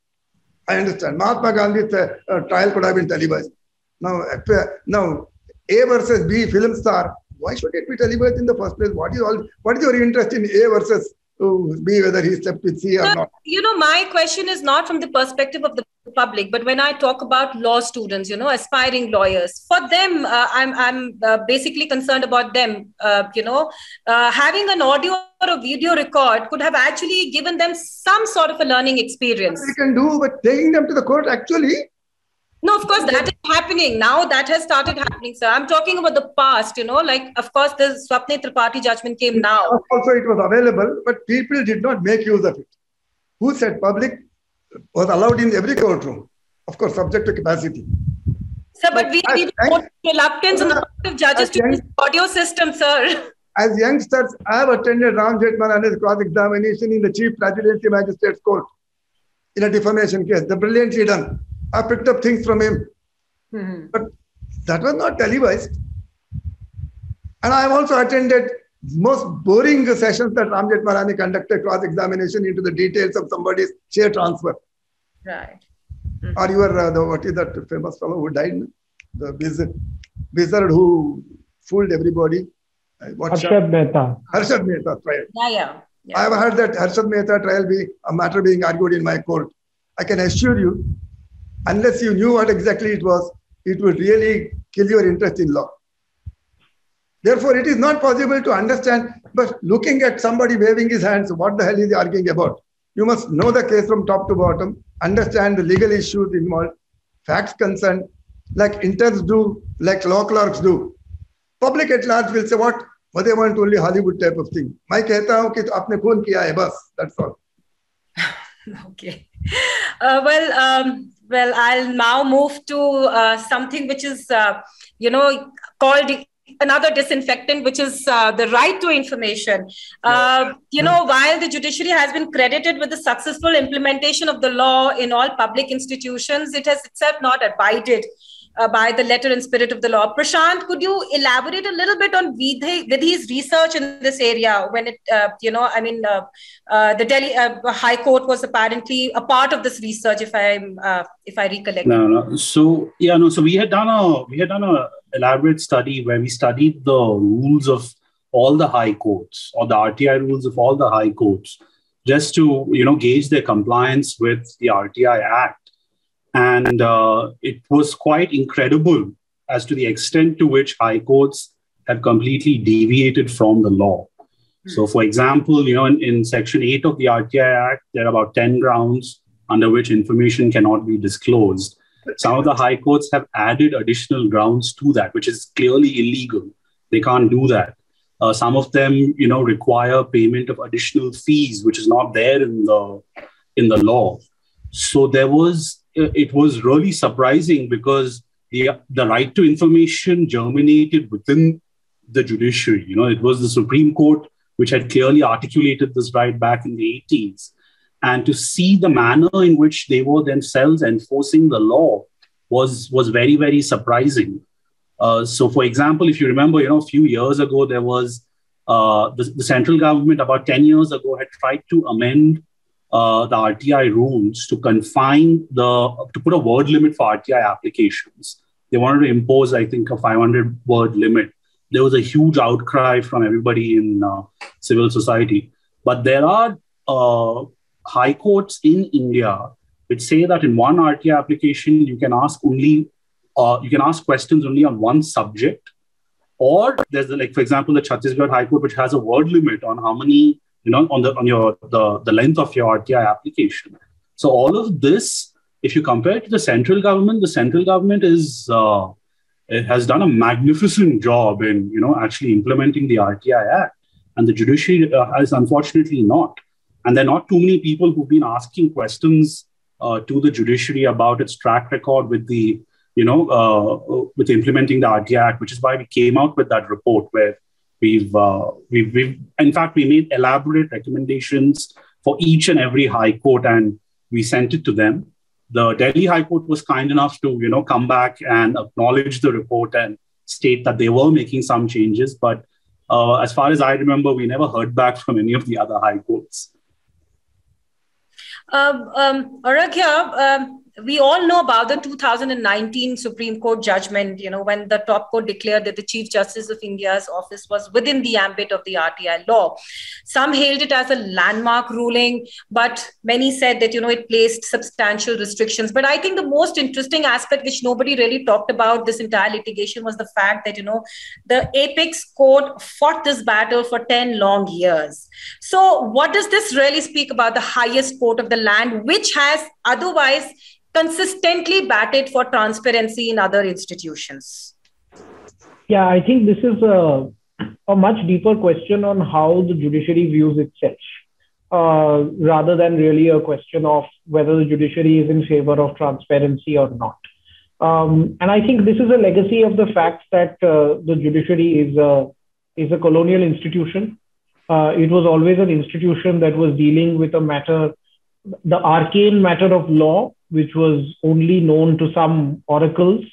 I understand. Mahatma Gandhi's uh, uh, trial could have been televised. Now, uh, now A versus B film star. Why should it be televised in the first place? What is all? What is your interest in A versus to be whether he slept with C or not. You know, my question is not from the perspective of the public, but when I talk about law students, you know, aspiring lawyers, for them, uh, I'm I'm uh, basically concerned about them. Uh, you know, uh, having an audio or a video record could have actually given them some sort of a learning experience. They can do, but taking them to the court actually no, of course, that is happening. Now that has started happening, sir. I'm talking about the past, you know, like, of course, the Swapnil Tripathi judgment came now. Also, it was available, but people did not make use of it. Who said public was allowed in every courtroom? Of course, subject to capacity. Sir, but we need reluctance on the part of judges to use audio system, sir. As youngsters, I have attended Ram Jethmalani's cross-examination in the Chief Presidency Magistrate's Court in a defamation case. The brilliantly done. I picked up things from him. Mm-hmm. But that was not televised. And I have also attended most boring sessions that Ram Jethmalani conducted cross examination into the details of somebody's share transfer. Right. Mm-hmm. Or you were uh, the, what is that famous fellow who died? The wizard, wizard who fooled everybody. What Harshad Mehta. Harshad Mehta trial. Yeah, yeah, yeah. I have heard that Harshad Mehta trial be a matter being argued in my court. I can assure you unless you knew what exactly it was, it would really kill your interest in law. Therefore, it is not possible to understand, but looking at somebody waving his hands, what the hell is he arguing about? You must know the case from top to bottom, understand the legal issues involved, facts concerned, like interns do, like law clerks do. Public at large will say, what? But they want only Hollywood type of thing. मैं कहता हूँ कि आपने खून किया है बस. That's all. okay. Uh, well, um, well, I'll now move to uh, something which is, uh, you know, called another disinfectant, which is uh, the right to information. Uh, you know, while the judiciary has been credited with the successful implementation of the law in all public institutions, it has itself not abided uh, by the letter and spirit of the law. Prashant, could you elaborate a little bit on Vidhi, Vidhi's research in this area? When it, uh, you know, I mean, uh, uh the Delhi uh, High Court was apparently a part of this research, if I uh, if I recollect. No, no. So yeah, no. So we had done a we had done a elaborate study where we studied the rules of all the high courts or the RTI rules of all the high courts, just to you know gauge their compliance with the RTI Act and uh, it was quite incredible as to the extent to which high courts have completely deviated from the law. So, for example, you know, in, in Section 8 of the RTI Act, there are about 10 grounds under which information cannot be disclosed. Some of the high courts have added additional grounds to that, which is clearly illegal. They can't do that. Uh, some of them, you know, require payment of additional fees, which is not there in the in the law. So there was it was really surprising because the, the right to information germinated within the judiciary. You know, it was the Supreme Court which had clearly articulated this right back in the 80s. And to see the manner in which they were themselves enforcing the law was, was very, very surprising. Uh, so, for example, if you remember, you know, a few years ago, there was uh, the, the central government about 10 years ago had tried to amend uh, the RTI rules to confine the to put a word limit for RTI applications. They wanted to impose, I think, a 500 word limit. There was a huge outcry from everybody in uh, civil society. But there are uh, high courts in India which say that in one RTI application you can ask only uh, you can ask questions only on one subject. Or there's the, like, for example, the Chhattisgarh High Court, which has a word limit on how many you know, on the on your the, the length of your RTI application. So all of this, if you compare it to the central government, the central government is uh, has done a magnificent job in you know actually implementing the RTI Act, and the judiciary uh, has unfortunately not. And there are not too many people who've been asking questions uh, to the judiciary about its track record with the you know uh, with implementing the RTI Act, which is why we came out with that report where We've, uh, we've, we've, in fact, we made elaborate recommendations for each and every high court, and we sent it to them. The Delhi High Court was kind enough to, you know, come back and acknowledge the report and state that they were making some changes. But uh, as far as I remember, we never heard back from any of the other high courts. Um, um, Arghya, um, we all know about the 2019 Supreme Court judgment, you know, when the top court declared that the Chief Justice of India's office was within the ambit of the RTI law. Some hailed it as a landmark ruling, but many said that, you know, it placed substantial restrictions. But I think the most interesting aspect, which nobody really talked about this entire litigation, was the fact that, you know, the apex court fought this battle for 10 long years. So, what does this really speak about the highest court of the land, which has otherwise consistently batted for transparency in other institutions? Yeah, I think this is a, a much deeper question on how the judiciary views itself, uh, rather than really a question of whether the judiciary is in favor of transparency or not. Um, and I think this is a legacy of the fact that uh, the judiciary is a, is a colonial institution. Uh, it was always an institution that was dealing with a matter, the arcane matter of law, which was only known to some oracles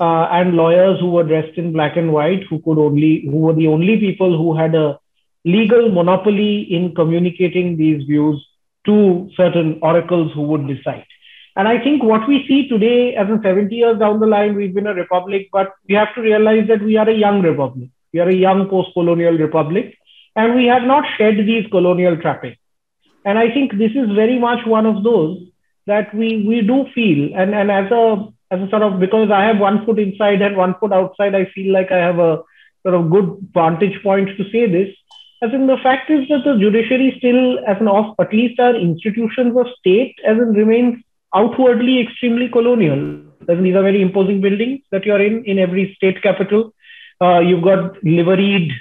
uh, and lawyers who were dressed in black and white, who could only, who were the only people who had a legal monopoly in communicating these views to certain oracles who would decide. And I think what we see today, as in 70 years down the line, we've been a republic, but we have to realize that we are a young republic. We are a young post colonial republic, and we have not shed these colonial trappings. And I think this is very much one of those that we we do feel and and as a as a sort of because I have one foot inside and one foot outside, I feel like I have a sort of good vantage point to say this. As in the fact is that the judiciary still, as an of at least our institutions of state, as in remains outwardly extremely colonial. As in these are very imposing buildings that you're in in every state capital. Uh, you've got liveried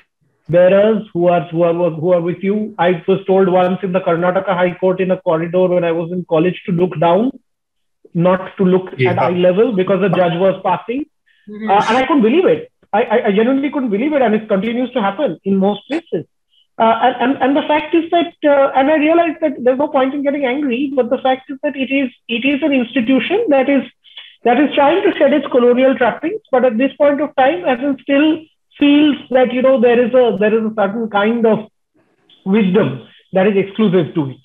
bearers who are who are who are with you. I was told once in the Karnataka High Court in a corridor when I was in college to look down not to look Yeah. at eye level because the judge was passing. Mhm. Uh, and I couldn't believe it. I, I, I genuinely couldn't believe it, and it continues to happen in most places. Uh, and, and, and the fact is that, uh, and I realized that there's no point in getting angry, but the fact is that it is it is an institution that is that is trying to shed its colonial trappings, but at this point of time, as it still feels that you know there is a there is a certain kind of wisdom that is exclusive to it.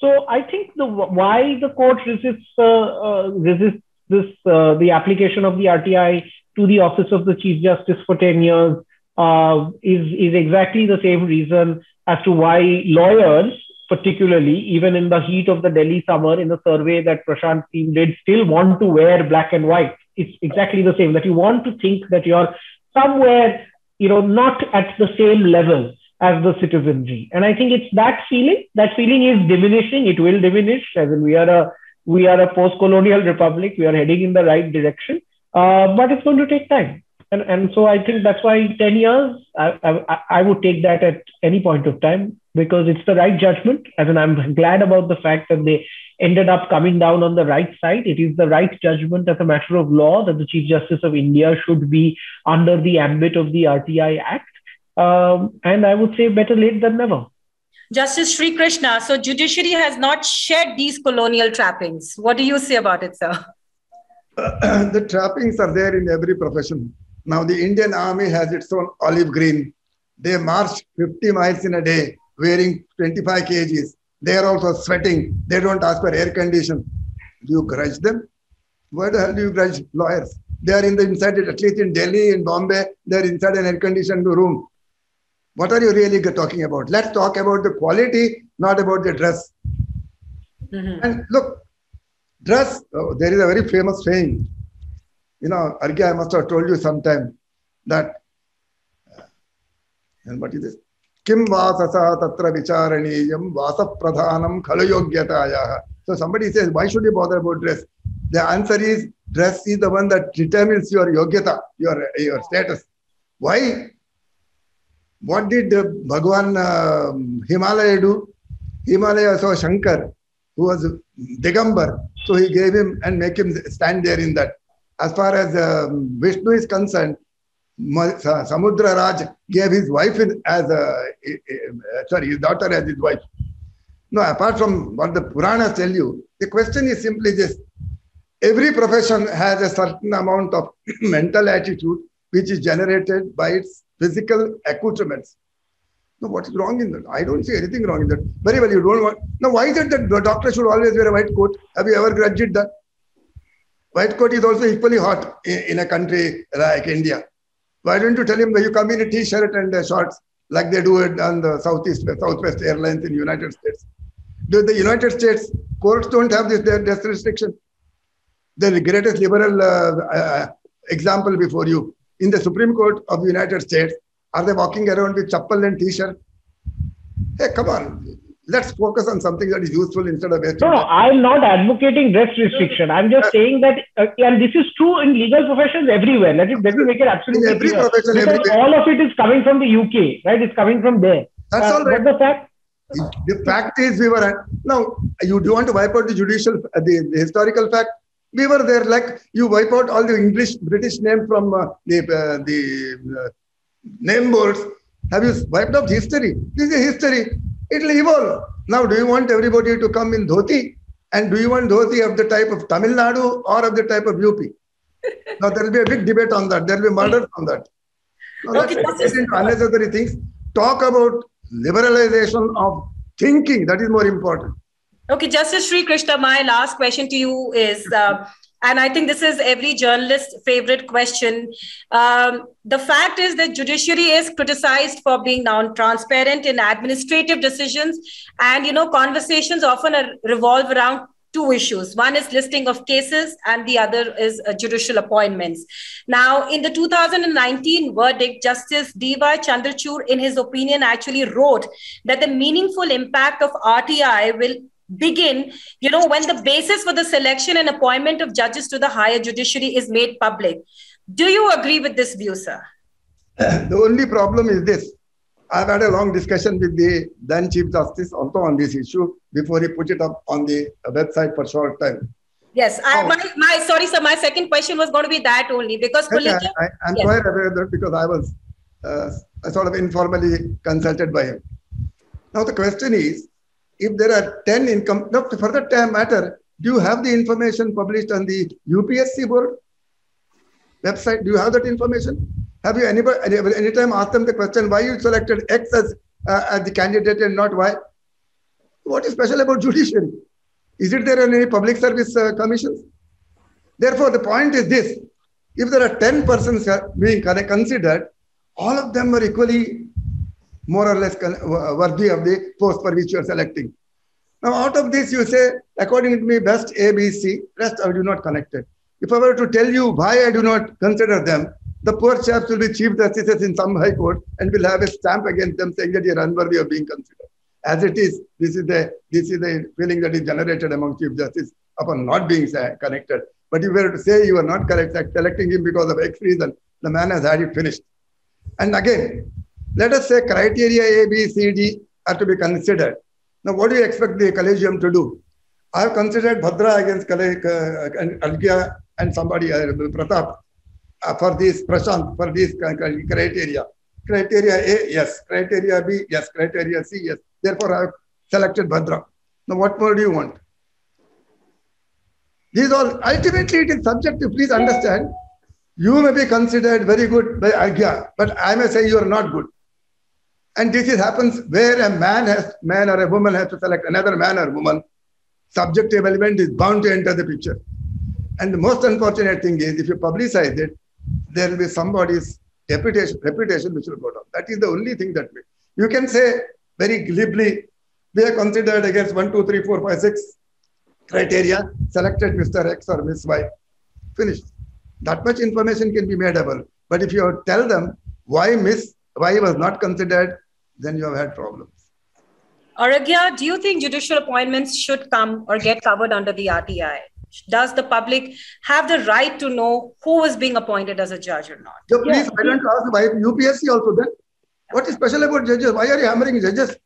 So I think the why the court resists uh, uh, resists this uh, the application of the RTI to the office of the Chief Justice for 10 years uh, is, is exactly the same reason as to why lawyers, particularly even in the heat of the Delhi summer, in the survey that Prashant team did, still want to wear black and white. It's exactly the same that you want to think that you're somewhere, you know, not at the same level as the citizenry. And I think it's that feeling. That feeling is diminishing. It will diminish. As in, we are a we are a post-colonial republic. We are heading in the right direction uh, but it's going to take time. And, and so I think that's why 10 years, I, I, I would take that at any point of time because it's the right judgment. As in, I'm glad about the fact that they ended up coming down on the right side. It is the right judgment as a matter of law that the Chief Justice of India should be under the ambit of the RTI Act. Um, and I would say better late than never. Justice Sri Krishna, so judiciary has not shed these colonial trappings. What do you say about it, sir? the trappings are there in every profession. Now, the Indian Army has its own olive green. They march 50 miles in a day wearing 25 kgs. They are also sweating. They don't ask for air condition. Do you grudge them? Why the hell do you grudge lawyers? They are in the inside, at least in Delhi, in Bombay, they are inside an air conditioned room. What are you really talking about? Let's talk about the quality, not about the dress. Mm-hmm. And look, dress, oh, there is a very famous saying. You know, Arghya, I must have told you sometime that, and what is this? Kim vasasa tatra vicharaniyam vasa pradhanam khalayogyataya. So somebody says, why should you bother about dress? The answer is, dress is the one that determines your yogyata, your, your status. Why? What did uh, Bhagwan uh, Himalaya do? Himalaya saw Shankar, who was Digambar. So he gave him and make him stand there in that. As far as um, Vishnu is concerned, Samudra Raj gave his wife in, as a, sorry, his daughter as his wife. No, apart from what the Puranas tell you, the question is simply this. Every profession has a certain amount of mental attitude which is generated by its physical accoutrements. No, what is wrong in that? I don't see anything wrong in that. Very well, you don't want. Now, why is it that the doctor should always wear a white coat? Have you ever grudged that? White coat is also equally hot in, in a country like India. Why don't you tell him that you come in a t-shirt and uh, shorts like they do it on the Southeast Southwest Airlines in the United States? Do the United States courts don't have this dress restriction? The greatest liberal uh, uh, example before you in the Supreme Court of the United States, are they walking around with chappal and t-shirt? Hey, come on. Let's focus on something that is useful instead of No, no, I'm not advocating dress restriction. I'm just saying that, uh, and this is true in legal professions everywhere. Let, it, let me make it absolutely in every clear. profession, Because everywhere. all of it is coming from the UK, right? It's coming from there. That's Uh, all right. But the fact, The fact is, we were now. You do want to wipe out the judicial, uh, the, the historical fact. We were there, like you wipe out all the English, British name from uh, the uh, the uh, name boards. Have you wiped out history? This is history. It will evolve. Now, do you want everybody to come in dhoti? And do you want dhoti of the type of Tamil Nadu or of the type of UP? now, there will be a big debate on that. There will be murder on that. Now, Okay, let's this get into unnecessary things. Talk about liberalization of thinking. That is more important. Okay, Justice Sri Krishna, my last question to you is, uh, and I think this is every journalist's favorite question. Um, the fact is that judiciary is criticized for being non-transparent in administrative decisions, and you know conversations often are, revolve around two issues. One is listing of cases, and the other is uh, judicial appointments. Now, in the 2019 verdict, Justice D.Y. Chandrachud, in his opinion, actually wrote that the meaningful impact of RTI will begin, you know, when the basis for the selection and appointment of judges to the higher judiciary is made public. Do you agree with this view, sir? The only problem is this. I've had a long discussion with the then Chief Justice also on this issue before he put it up on the website for short time. Yes, I, oh. my, my sorry, sir. My second question was going to be that only because collegium. I, am yes. quite aware of that because I was uh, sort of informally consulted by him. Now the question is, if there are ten income, now for that time matter, do you have the information published on the UPSC board website? Do you have that information? Have you anybody any, any time asked them the question why you selected X as, uh, as the candidate and not Y? What is special about judiciary? Is it there in any public service uh, commissions? Therefore, the point is this. If there are 10 persons being considered, all of them are equally more or less worthy of the post for which you are selecting. Now, out of this, you say, according to me, best A, B, C, rest I do not connect it. If I were to tell you why I do not consider them, the poor chaps will be chief justices in some high court and will have a stamp against them saying that you're unworthy of being considered as it is, this is the this is the feeling that is generated among Chief Justice upon not being uh, connected. But if you were to say you are not correct, selecting him because of X reason, the man has had it finished. And again, let us say criteria A, B, C, D are to be considered. Now, what do you expect the collegium to do? I have considered Bhadra against uh, and Arghya and somebody, uh, Pratap, uh, for this, Prashant, for this criteria. Criteria A, yes. Criteria B, yes. Criteria C, yes. Therefore, I have selected Bhadra. Now, what more do you want? These all, ultimately, it is subjective. Please understand. You may be considered very good by Arghya, but I may say you are not good. And this is, happens where a man has, man or a woman has to select another man or woman. Subjective element is bound to enter the picture. And the most unfortunate thing is, if you publicize it, there will be somebody's reputation, reputation which will go down. That is the only thing that. You can say very glibly, we are considered against 1, 2, 3, 4, 5, 6 criteria, selected Mr. X or Miss Y. Finished. That much information can be made available. But if you tell them why Miss Y was not considered, then you have had problems. Arghya, do you think judicial appointments should come or get covered under the RTI? Does the public have the right to know who is being appointed as a judge or not? So please, yeah. I don't ask why UPSC also then. What is special about judges? Why are you hammering judges?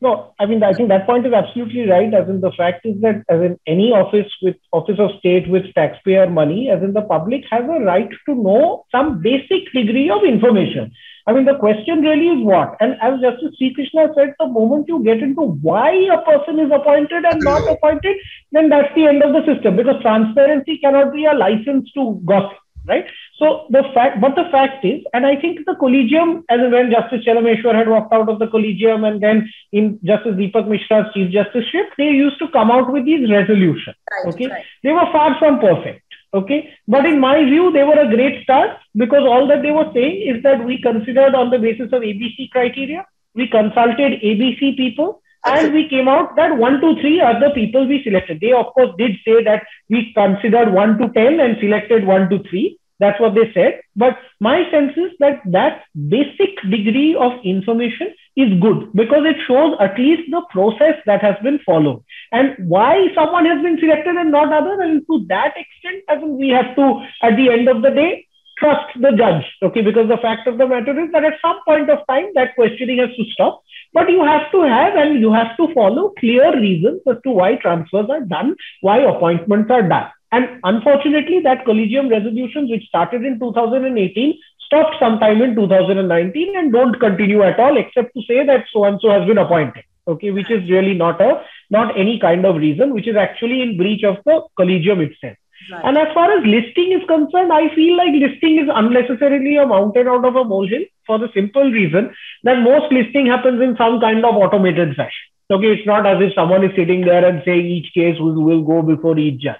No, I mean, I think that point is absolutely right. As in, the fact is that, as in any office with office of state with taxpayer money, as in the public has a right to know some basic degree of information. I mean, the question really is what? And as Justice Sri Krishna said, the moment you get into why a person is appointed and not appointed, then that's the end of the system because transparency cannot be a license to gossip right? So the fact, but the fact is, and I think the collegium, as when Justice Chelameswar had walked out of the collegium, and then in Justice Dipak Misra's Chief Justiceship, they used to come out with these resolutions. Right, okay, right. they were far from perfect. Okay, but in my view, they were a great start because all that they were saying is that we considered on the basis of ABC criteria, we consulted ABC people, and we came out that one, two, three are the people we selected. They, of course, did say that we considered one to 10 and selected one to three. That's what they said. But my sense is that that basic degree of information is good because it shows at least the process that has been followed and why someone has been selected and not other. And to that extent, I think we have to, at the end of the day, trust the judge. Okay, because the fact of the matter is that at some point of time, that questioning has to stop but you have to have and you have to follow clear reasons as to why transfers are done, why appointments are done. And unfortunately, that collegium resolutions, which started in 2018, stopped sometime in 2019 and don't continue at all, except to say that so and so has been appointed. Okay, which is really not a not any kind of reason, which is actually in breach of the collegium itself. Right. And as far as listing is concerned, I feel like listing is unnecessarily a mountain out of a molehill for the simple reason that most listing happens in some kind of automated fashion. Okay, it's not as if someone is sitting there and saying each case will, will go before each judge.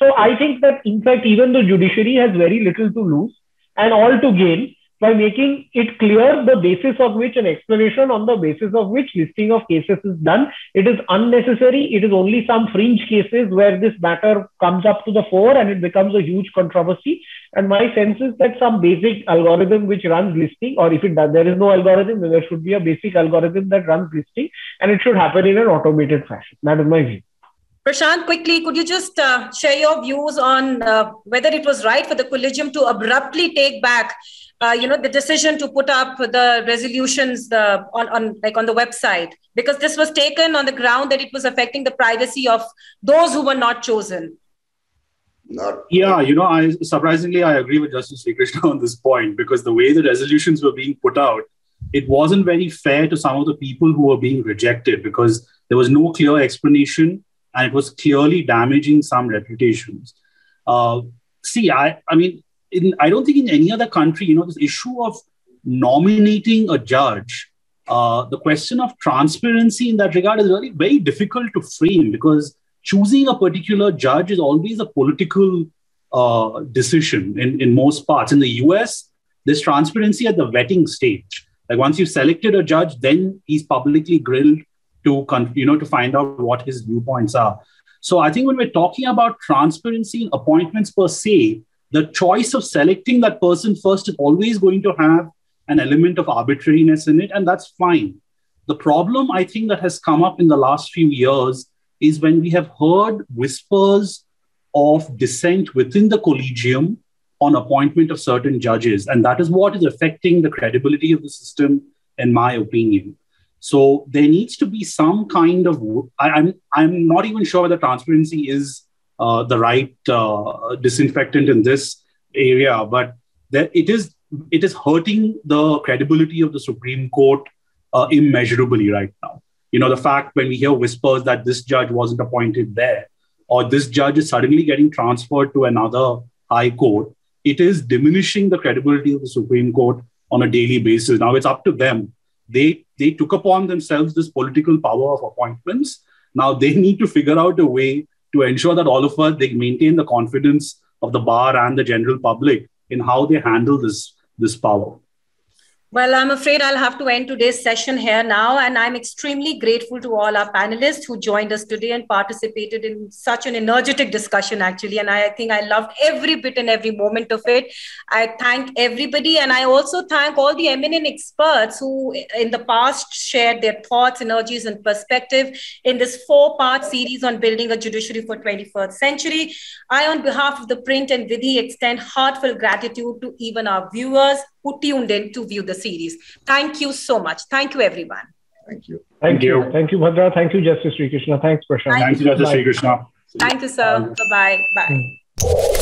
So I think that in fact, even the judiciary has very little to lose and all to gain by making it clear the basis of which an explanation on the basis of which listing of cases is done. It is unnecessary. It is only some fringe cases where this matter comes up to the fore and it becomes a huge controversy. And my sense is that some basic algorithm which runs listing, or if it does, there is no algorithm, there should be a basic algorithm that runs listing and it should happen in an automated fashion. That is my view. Prashant, quickly, could you just uh, share your views on uh, whether it was right for the collegium to abruptly take back uh, you know the decision to put up the resolutions the, on, on like on the website because this was taken on the ground that it was affecting the privacy of those who were not chosen not. Yeah, you know, I surprisingly I agree with Justice Sri Krishna on this point because the way the resolutions were being put out, it wasn't very fair to some of the people who were being rejected because there was no clear explanation and it was clearly damaging some reputations. Uh, see, I, I mean, in, I don't think in any other country, you know, this issue of nominating a judge, uh, the question of transparency in that regard is really very difficult to frame because choosing a particular judge is always a political uh, decision in, in most parts. In the US, there's transparency at the vetting stage. Like once you've selected a judge, then he's publicly grilled to you know to find out what his viewpoints are. So I think when we're talking about transparency in appointments per se, the choice of selecting that person first is always going to have an element of arbitrariness in it, and that's fine. The problem I think that has come up in the last few years is when we have heard whispers of dissent within the collegium on appointment of certain judges. And that is what is affecting the credibility of the system, in my opinion. So there needs to be some kind of, I, am I'm, I'm not even sure whether transparency is uh, the right uh, disinfectant in this area, but there, it is it is hurting the credibility of the Supreme Court uh, immeasurably right now. You know, the fact when we hear whispers that this judge wasn't appointed there, or this judge is suddenly getting transferred to another high court, it is diminishing the credibility of the Supreme Court on a daily basis. Now it's up to them. They they took upon themselves this political power of appointments. Now they need to figure out a way to ensure that all of us they maintain the confidence of the bar and the general public in how they handle this this power. Well, I'm afraid I'll have to end today's session here now. And I'm extremely grateful to all our panelists who joined us today and participated in such an energetic discussion, actually. And I think I loved every bit and every moment of it. I thank everybody. And I also thank all the eminent experts who, in the past, shared their thoughts, energies, and perspective in this four part series on building a judiciary for 21st century. I, on behalf of ThePrint and Vidhi, extend heartfelt gratitude to even our viewers who tuned in to view the series. Thank you so much. Thank you, everyone. Thank you. Thank, you. Thank you, Bhadra. Thank you, Justice Sri Krishna. Thanks, Prashant. Thank, Thank you, Justice Sri Krishna. Thank you, sir. Bye-bye. Bye. Hmm.